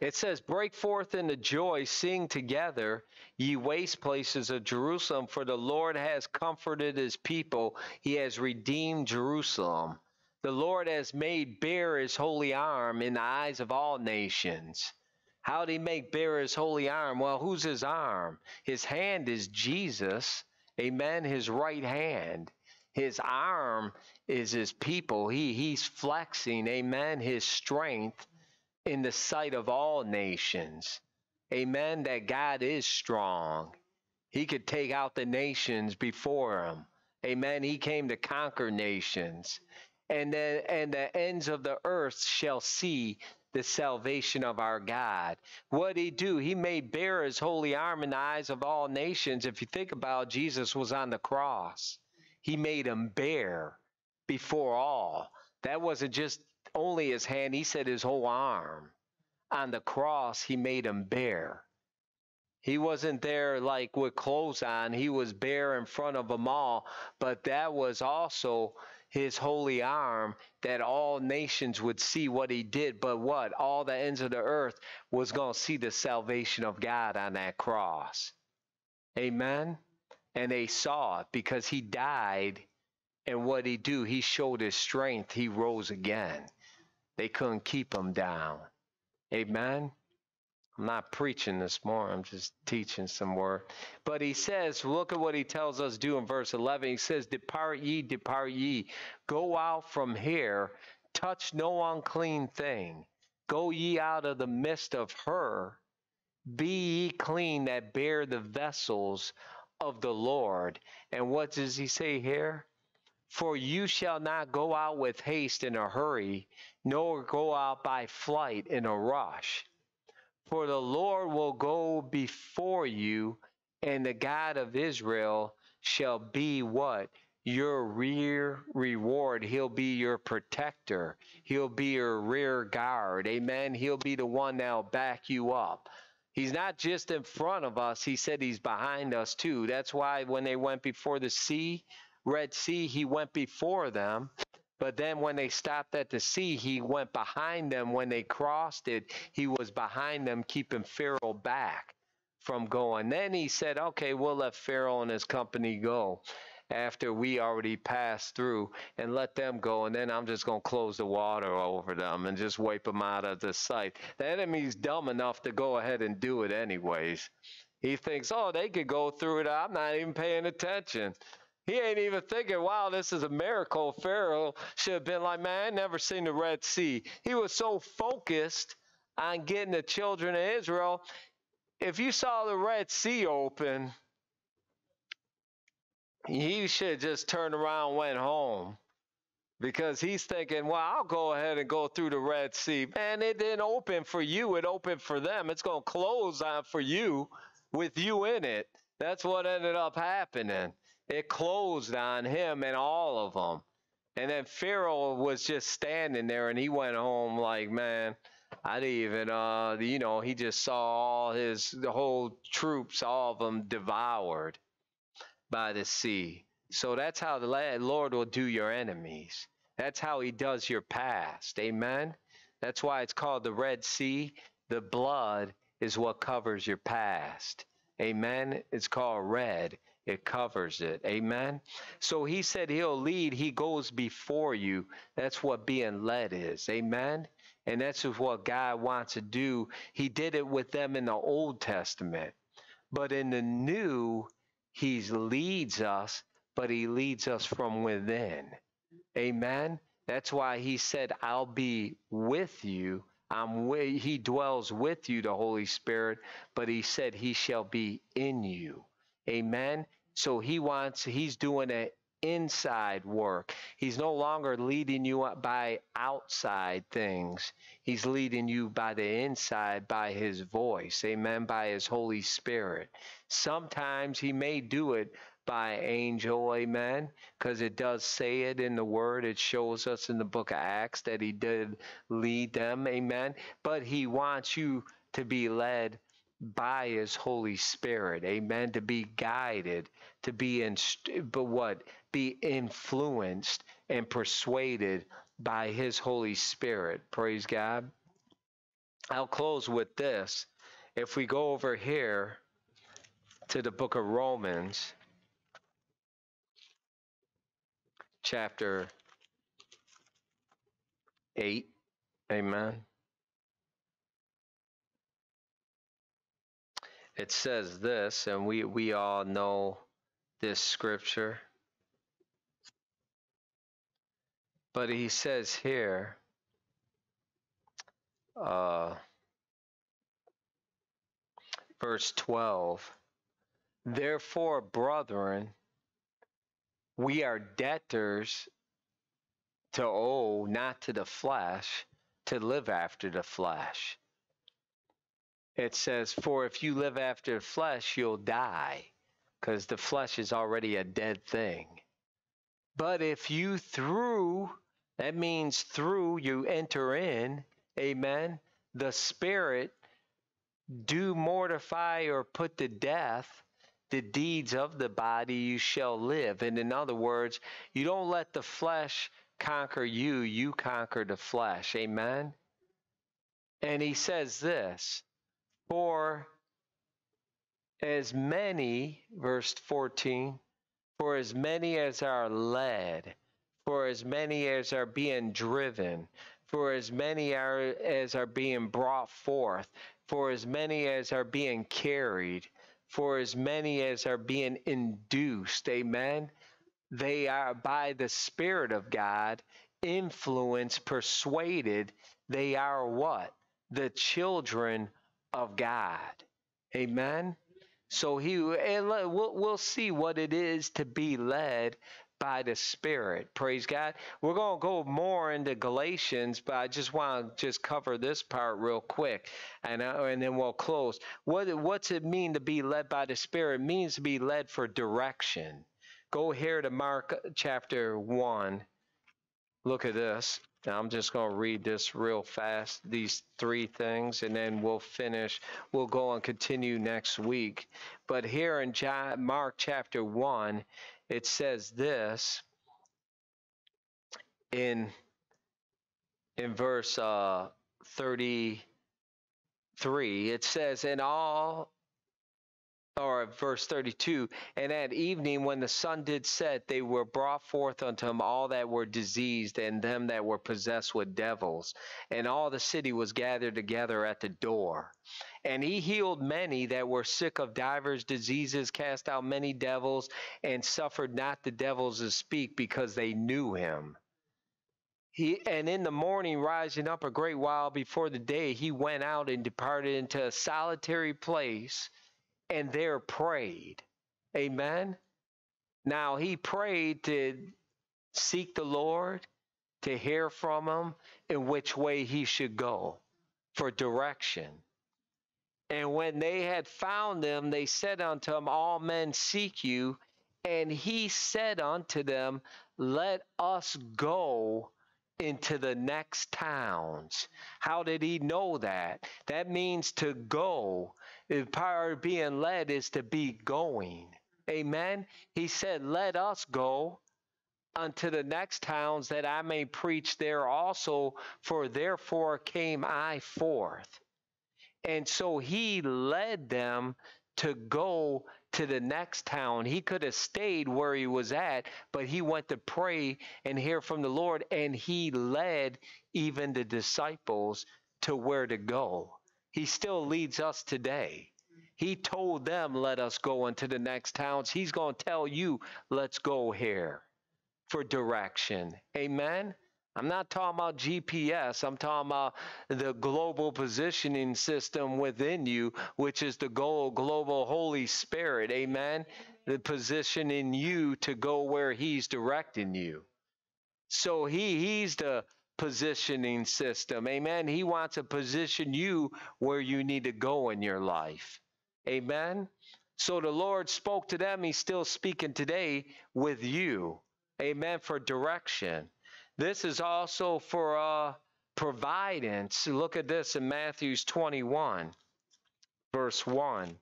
It says, Break forth into joy, sing together, ye waste places of Jerusalem, for the Lord has comforted his people, he has redeemed Jerusalem. The Lord has made bare his holy arm in the eyes of all nations. How did he make bare his holy arm? Well, who's his arm? His hand is Jesus. Amen. His right hand. His arm is his people. He he's flexing, amen, his strength in the sight of all nations. Amen. That God is strong. He could take out the nations before him. Amen. He came to conquer nations. And then and the ends of the earth shall see the salvation of our God. What he do? He made bare his holy arm in the eyes of all nations. If you think about it, Jesus was on the cross. He made him bare before all. That wasn't just only his hand, he said his whole arm. On the cross, he made him bare. He wasn't there like with clothes on, he was bare in front of them all, but that was also his holy arm that all nations would see what he did. But what? All the ends of the earth was going to see the salvation of God on that cross. Amen. And they saw it because he died. And what he do? He showed his strength. He rose again. They couldn't keep him down. Amen. I'm not preaching this morning. I'm just teaching some word. But he says, look at what he tells us do in verse 11. He says, Depart ye, depart ye. Go out from here. Touch no unclean thing. Go ye out of the midst of her. Be ye clean that bear the vessels of the Lord. And what does he say here? For you shall not go out with haste in a hurry, nor go out by flight in a rush for the Lord will go before you, and the God of Israel shall be what? Your rear reward. He'll be your protector. He'll be your rear guard. Amen. He'll be the one that'll back you up. He's not just in front of us, he said he's behind us too. That's why when they went before the sea, Red Sea, he went before them but then when they stopped at the sea, he went behind them. When they crossed it, he was behind them, keeping Pharaoh back from going. Then he said, okay, we'll let Pharaoh and his company go after we already passed through and let them go. And then I'm just going to close the water over them and just wipe them out of the sight. The enemy's dumb enough to go ahead and do it anyways. He thinks, oh, they could go through it. I'm not even paying attention. He ain't even thinking, wow, this is a miracle. Pharaoh should have been like, man, I never seen the Red Sea. He was so focused on getting the children of Israel. If you saw the Red Sea open, he should just turned around and went home because he's thinking, well, I'll go ahead and go through the Red Sea. Man, it didn't open for you, it opened for them. It's going to close on for you with you in it. That's what ended up happening it closed on him and all of them. And then Pharaoh was just standing there and he went home like, man, I didn't even, uh, you know, he just saw all his, the whole troops, all of them devoured by the sea. So that's how the Lord will do your enemies. That's how he does your past. Amen. That's why it's called the Red Sea. The blood is what covers your past. Amen. It's called red it covers it. Amen. So he said he'll lead, he goes before you. That's what being led is. Amen. And that's what God wants to do. He did it with them in the Old Testament. But in the New, he leads us, but he leads us from within. Amen. That's why he said, I'll be with you. I'm with, he dwells with you, the Holy Spirit, but he said he shall be in you. Amen. So he wants, he's doing an inside work. He's no longer leading you up by outside things. He's leading you by the inside by his voice. Amen. By his Holy Spirit. Sometimes he may do it by angel, amen. Because it does say it in the word. It shows us in the book of Acts that he did lead them, amen. But he wants you to be led by his Holy Spirit, amen. To be guided, to be in, but what? Be influenced and persuaded by his Holy Spirit. Praise God. I'll close with this. If we go over here to the book of Romans, chapter 8, amen. It says this, and we, we all know this scripture. But he says here, uh, verse 12 Therefore, brethren, we are debtors to owe not to the flesh, to live after the flesh. It says, For if you live after flesh, you'll die, because the flesh is already a dead thing. But if you through, that means through you enter in, amen, the Spirit do mortify or put to death the deeds of the body, you shall live. And in other words, you don't let the flesh conquer you, you conquer the flesh. Amen? And he says this For as many, verse 14, for as many as are led, for as many as are being driven, for as many are, as are being brought forth, for as many as are being carried, for as many as are being induced. Amen. They are by the Spirit of God influenced, persuaded. They are what? The children of God. Amen. So he, and we'll, we'll see what it is to be led by the Spirit. Praise God. We're going to go more into Galatians, but I just want to just cover this part real quick, and uh, and then we'll close. What what's it mean to be led by the Spirit? It means to be led for direction. Go here to Mark chapter one. Look at this. I'm just going to read this real fast, these three things, and then we'll finish. We'll go and continue next week. But here in Mark chapter 1, it says this in in verse uh, 33 it says in all or verse 32 and at evening when the sun did set they were brought forth unto him all that were diseased and them that were possessed with devils. And all the city was gathered together at the door. And he healed many that were sick of divers diseases cast out many devils and suffered not the devils to speak because they knew him. He, and in the morning, rising up a great while before the day, he went out and departed into a solitary place and there prayed. Amen. Now he prayed to seek the Lord, to hear from him in which way he should go for direction. And when they had found them, they said unto him, All men seek you. And he said unto them, Let us go into the next towns. How did he know that? That means to go. The power of being led is to be going. Amen. He said, Let us go unto the next towns that I may preach there also, for therefore came I forth. And so he led them to go to the next town. He could have stayed where he was at, but he went to pray and hear from the Lord, and he led even the disciples to where to go. He still leads us today. He told them, Let us go into the next towns. He's going to tell you, Let's go here for direction. Amen. I'm not talking about GPS. I'm talking about the global positioning system within you, which is the goal, global Holy Spirit. Amen. The positioning you to go where He's directing you. So He He's the positioning system. Amen. He wants to position you where you need to go in your life. Amen. So the Lord spoke to them. He's still speaking today with you. Amen. For direction. This is also for uh, providence. Look at this in Matthew's 21, verse 1.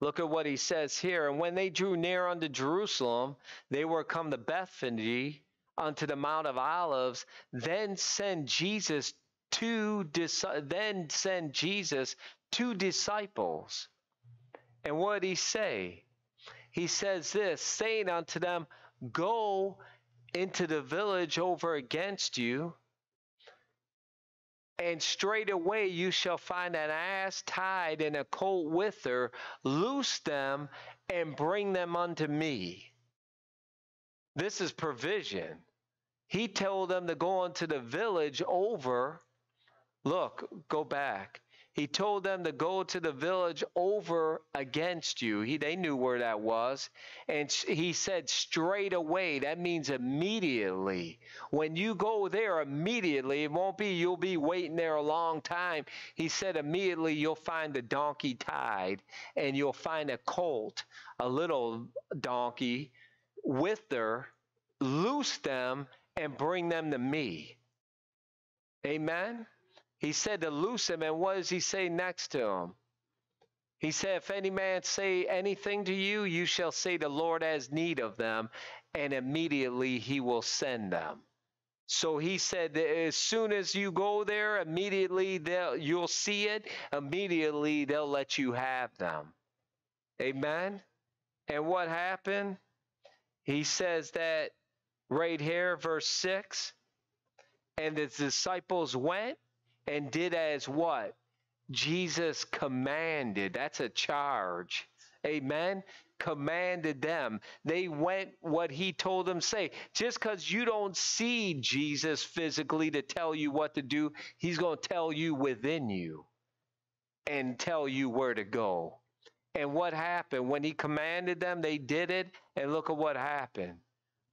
Look at what he says here. And when they drew near unto Jerusalem, they were come to Bethany unto the Mount of Olives. Then send Jesus to then send Jesus two disciples. And what did he say? He says this, saying unto them, Go into the village over against you, and straightway you shall find an ass tied and a colt with her. Loose them and bring them unto me. This is provision. He told them to go into the village over. Look, go back. He told them to go to the village over against you. He, they knew where that was. And he said straight away. That means immediately. When you go there immediately, it won't be you'll be waiting there a long time. He said immediately you'll find a donkey tied and you'll find a colt, a little donkey with her. Loose them and bring them to me. Amen. He said to loose him, and what does he say next to him? He said, If any man say anything to you, you shall say the Lord has need of them, and immediately he will send them. So he said, as soon as you go there, immediately you'll see it. Immediately they'll let you have them. Amen. And what happened? He says that right here, verse 6. And the disciples went and did as what? Jesus commanded. That's a charge. Amen. Commanded them. They went what he told them say. Just because you don't see Jesus physically to tell you what to do, he's going to tell you within you and tell you where to go. And what happened? When he commanded them, they did it. And look at what happened.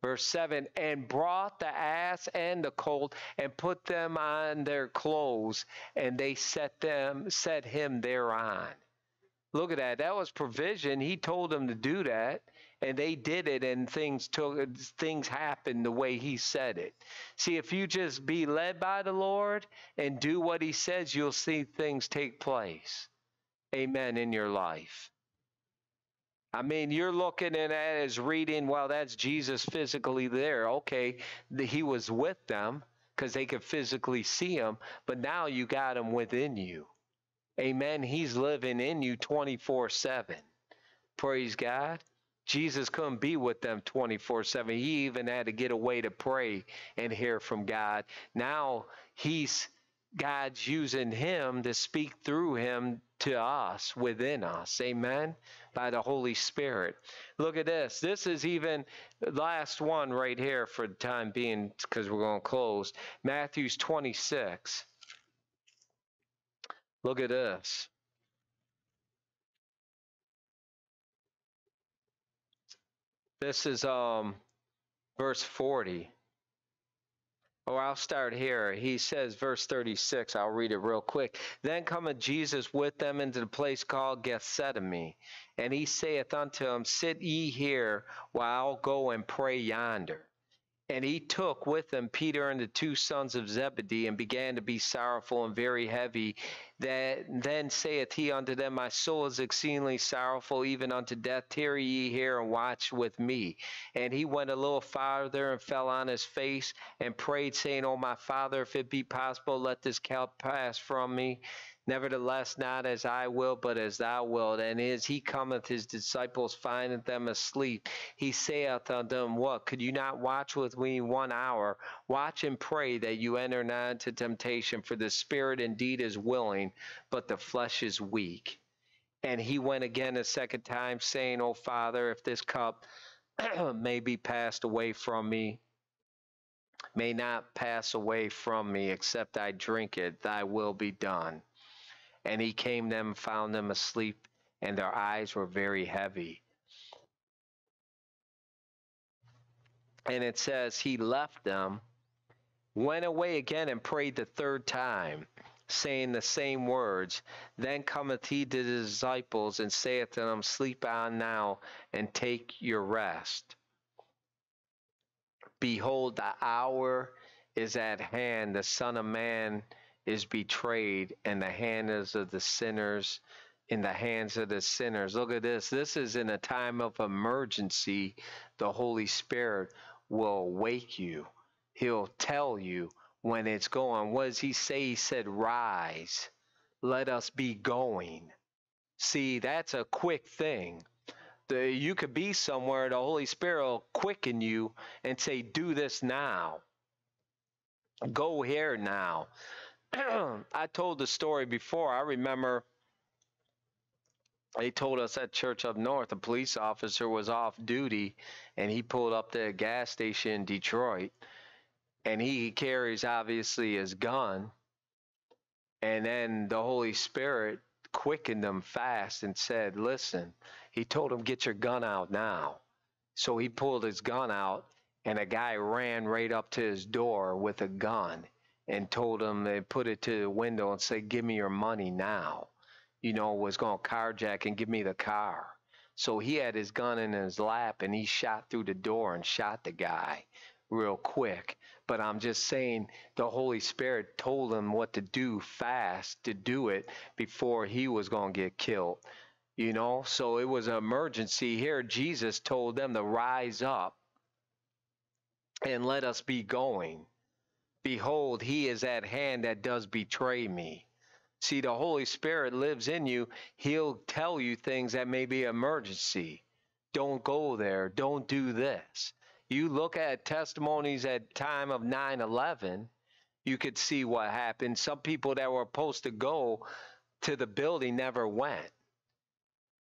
Verse 7 and brought the ass and the colt and put them on their clothes, and they set them set him thereon. Look at that. That was provision. He told them to do that, and they did it, and things took things happened the way he said it. See, if you just be led by the Lord and do what he says, you'll see things take place. Amen in your life. I mean, you're looking at it as reading, well, that's Jesus physically there. Okay, the, he was with them because they could physically see him, but now you got him within you. Amen. He's living in you 24 7. Praise God. Jesus couldn't be with them 24 7. He even had to get away to pray and hear from God. Now he's God's using him to speak through him to us within us. Amen by the Holy Spirit. Look at this. This is even last one right here for the time being because we're going to close. Matthew's 26. Look at this. This is um verse 40. Oh, I'll start here. He says, verse 36, I'll read it real quick. Then cometh Jesus with them into the place called Gethsemane, and he saith unto them, Sit ye here while I'll go and pray yonder. And he took with him Peter and the two sons of Zebedee, and began to be sorrowful and very heavy. That then saith he unto them, My soul is exceedingly sorrowful, even unto death. Tarry ye here and watch with me. And he went a little farther and fell on his face and prayed, saying, O my father, if it be possible, let this cup pass from me. Nevertheless, not as I will, but as thou wilt. And as he cometh, his disciples findeth them asleep. He saith unto them, What? Could you not watch with me one hour? Watch and pray that you enter not into temptation, for the spirit indeed is willing, but the flesh is weak. And he went again a second time, saying, O Father, if this cup may be passed away from me, may not pass away from me, except I drink it, thy will be done. And he came them, found them asleep, and their eyes were very heavy. And it says, He left them, went away again, and prayed the third time, saying the same words. Then cometh he to the disciples and saith to them, Sleep on now and take your rest. Behold, the hour is at hand. The Son of Man is betrayed, and the hands of the sinners in the hands of the sinners. Look at this. This is in a time of emergency. The Holy Spirit will wake you. He'll tell you when it's going. What does he say? He said, Rise, let us be going. See, that's a quick thing. The, you could be somewhere, the Holy Spirit will quicken you and say, Do this now. Go here now. I told the story before. I remember they told us at church up north a police officer was off duty and he pulled up to a gas station in Detroit and he carries obviously his gun and then the holy spirit quickened him fast and said listen he told him get your gun out now so he pulled his gun out and a guy ran right up to his door with a gun and told him they put it to the window and said give me your money now you know was going to carjack and give me the car so he had his gun in his lap and he shot through the door and shot the guy real quick but I'm just saying the Holy Spirit told him what to do fast to do it before he was going to get killed. You know, so it was an emergency here. Jesus told them to rise up and let us be going. Behold, he is at hand that does betray me. See, the Holy Spirit lives in you. He'll tell you things that may be emergency. Don't go there. Don't do this you look at testimonies at time of 9-11 you could see what happened some people that were supposed to go to the building never went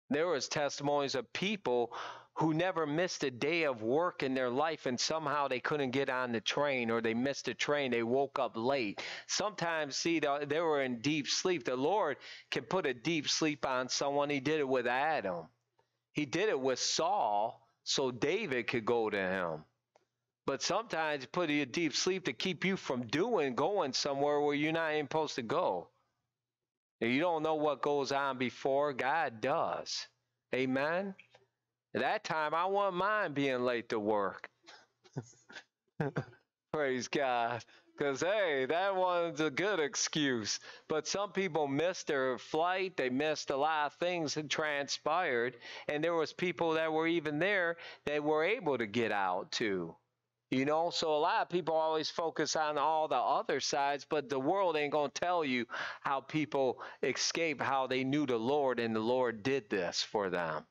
there was testimonies of people who never missed a day of work in their life and somehow they couldn't get on the train or they missed a train they woke up late sometimes see they were in deep sleep the lord can put a deep sleep on someone he did it with adam he did it with saul so David could go to him. But sometimes put you deep sleep to keep you from doing going somewhere where you're not supposed to go. You don't know what goes on before God does. Amen. At that time, I won't mind being late to work. Praise God. Because, hey, that one's a good excuse. But some people missed their flight. They missed a lot of things that transpired. And there was people that were even there that were able to get out too. You know, so a lot of people always focus on all the other sides, but the world ain't going to tell you how people escape, how they knew the Lord and the Lord did this for them.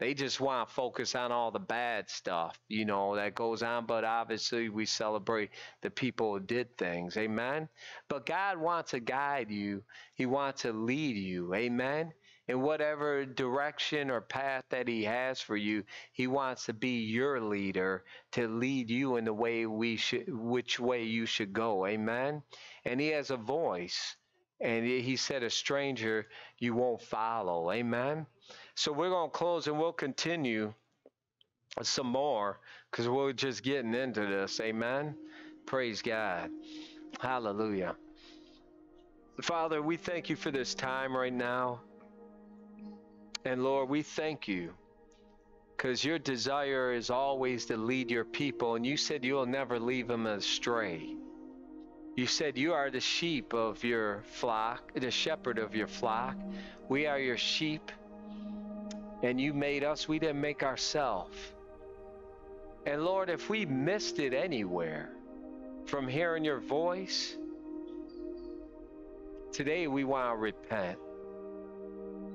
They just want to focus on all the bad stuff, you know, that goes on. But obviously, we celebrate the people who did things. Amen. But God wants to guide you, He wants to lead you. Amen. In whatever direction or path that He has for you, He wants to be your leader to lead you in the way we should, which way you should go. Amen. And He has a voice. And he said, A stranger you won't follow. Amen. So we're going to close and we'll continue some more because we're just getting into this. Amen. Praise God. Hallelujah. Father, we thank you for this time right now. And Lord, we thank you because your desire is always to lead your people. And you said you'll never leave them astray. You said you are the sheep of your flock, the shepherd of your flock. We are your sheep and you made us, we didn't make ourselves. And Lord, if we missed it anywhere from hearing your voice, today we want to repent.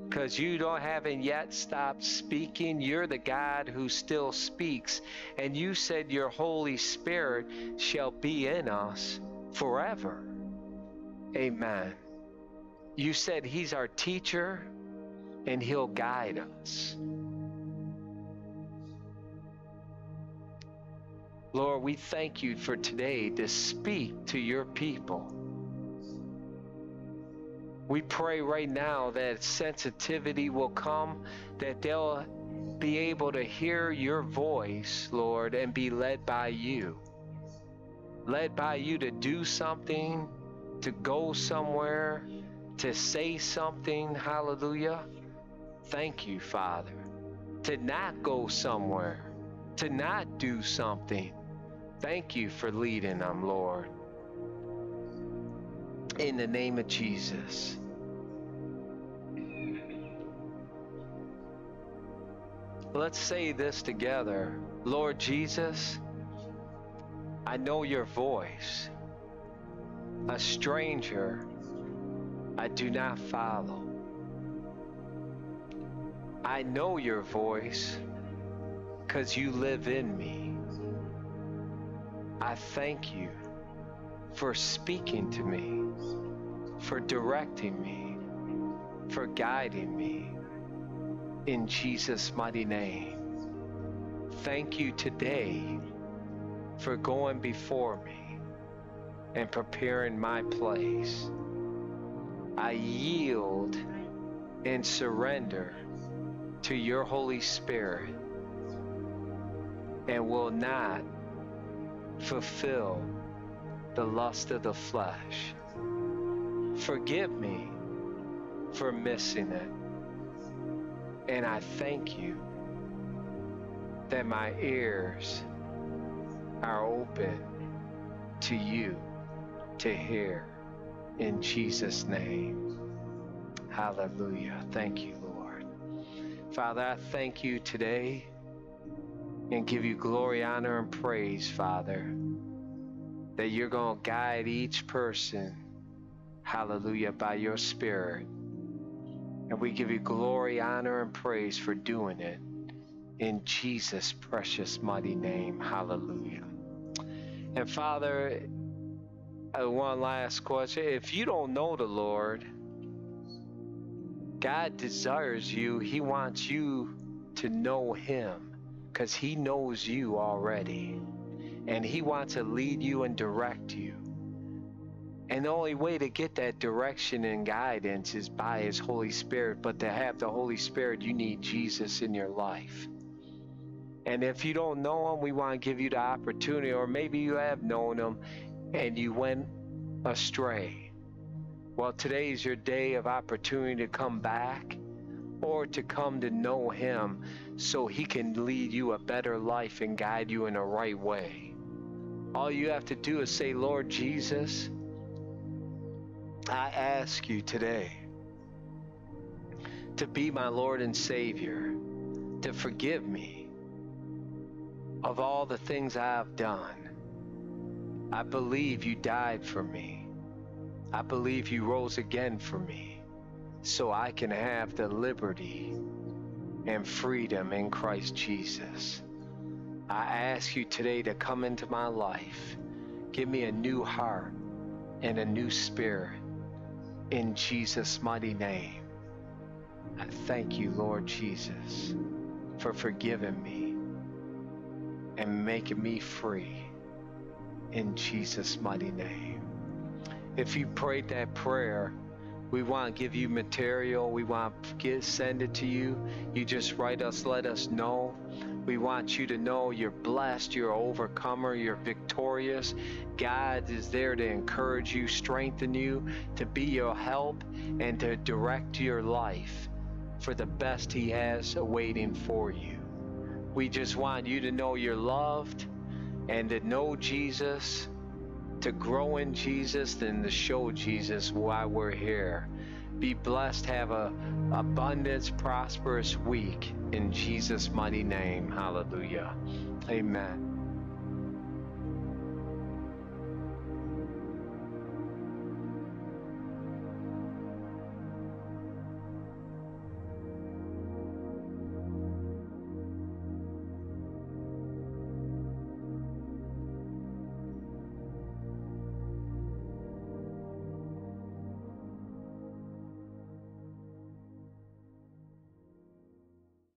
Because you don't haven't yet stopped speaking. You're the God who still speaks. And you said your Holy Spirit shall be in us forever. Amen. You said He's our teacher, and He'll guide us. Lord, we thank you for today to speak to your people. We pray right now that sensitivity will come, that they'll be able to hear your voice, Lord, and be led by you. Led by you to do something to go somewhere, to say something, hallelujah. Thank you, Father. To not go somewhere, to not do something. Thank you for leading them, Lord. In the name of Jesus. Let's say this together. Lord Jesus, I know your voice. A stranger I do not follow. I know your voice because you live in me. I thank you for speaking to me, for directing me, for guiding me. In Jesus' mighty name. Thank you today for going before me and preparing my place. I yield and surrender to your Holy Spirit and will not fulfill the lust of the flesh. Forgive me for missing it. And I thank you that my ears are open to you to hear in Jesus' name. Hallelujah. Thank you. Father, I thank you today and give you glory, honor, and praise, Father, that you're going to guide each person, hallelujah, by your Spirit. And we give you glory, honor, and praise for doing it in Jesus' precious, mighty name. Hallelujah. And Father, uh, one last question. If you don't know the Lord, God desires you, He wants you to know Him because He knows you already. And He wants to lead you and direct you. And the only way to get that direction and guidance is by His Holy Spirit. But to have the Holy Spirit, you need Jesus in your life. And if you don't know Him, we want to give you the opportunity, or maybe you have known Him and you went astray. Well, today is your day of opportunity to come back or to come to know Him so He can lead you a better life and guide you in the right way. All you have to do is say, Lord Jesus, I ask you today to be my Lord and Savior, to forgive me of all the things I have done. I believe you died for me. I believe you rose again for me so I can have the liberty and freedom in Christ Jesus. I ask you today to come into my life. Give me a new heart and a new spirit in Jesus' mighty name. I thank you, Lord Jesus, for forgiving me and making me free in Jesus' mighty name. If you prayed that prayer, we want to give you material. We want to get, send it to you. You just write us, let us know. We want you to know you're blessed, you're overcomer, you're victorious. God is there to encourage you, strengthen you, to be your help, and to direct your life for the best He has awaiting for you. We just want you to know you're loved and to know Jesus to grow in Jesus and to show Jesus why we're here. Be blessed. Have a abundance, prosperous week in Jesus' mighty name. Hallelujah. Amen.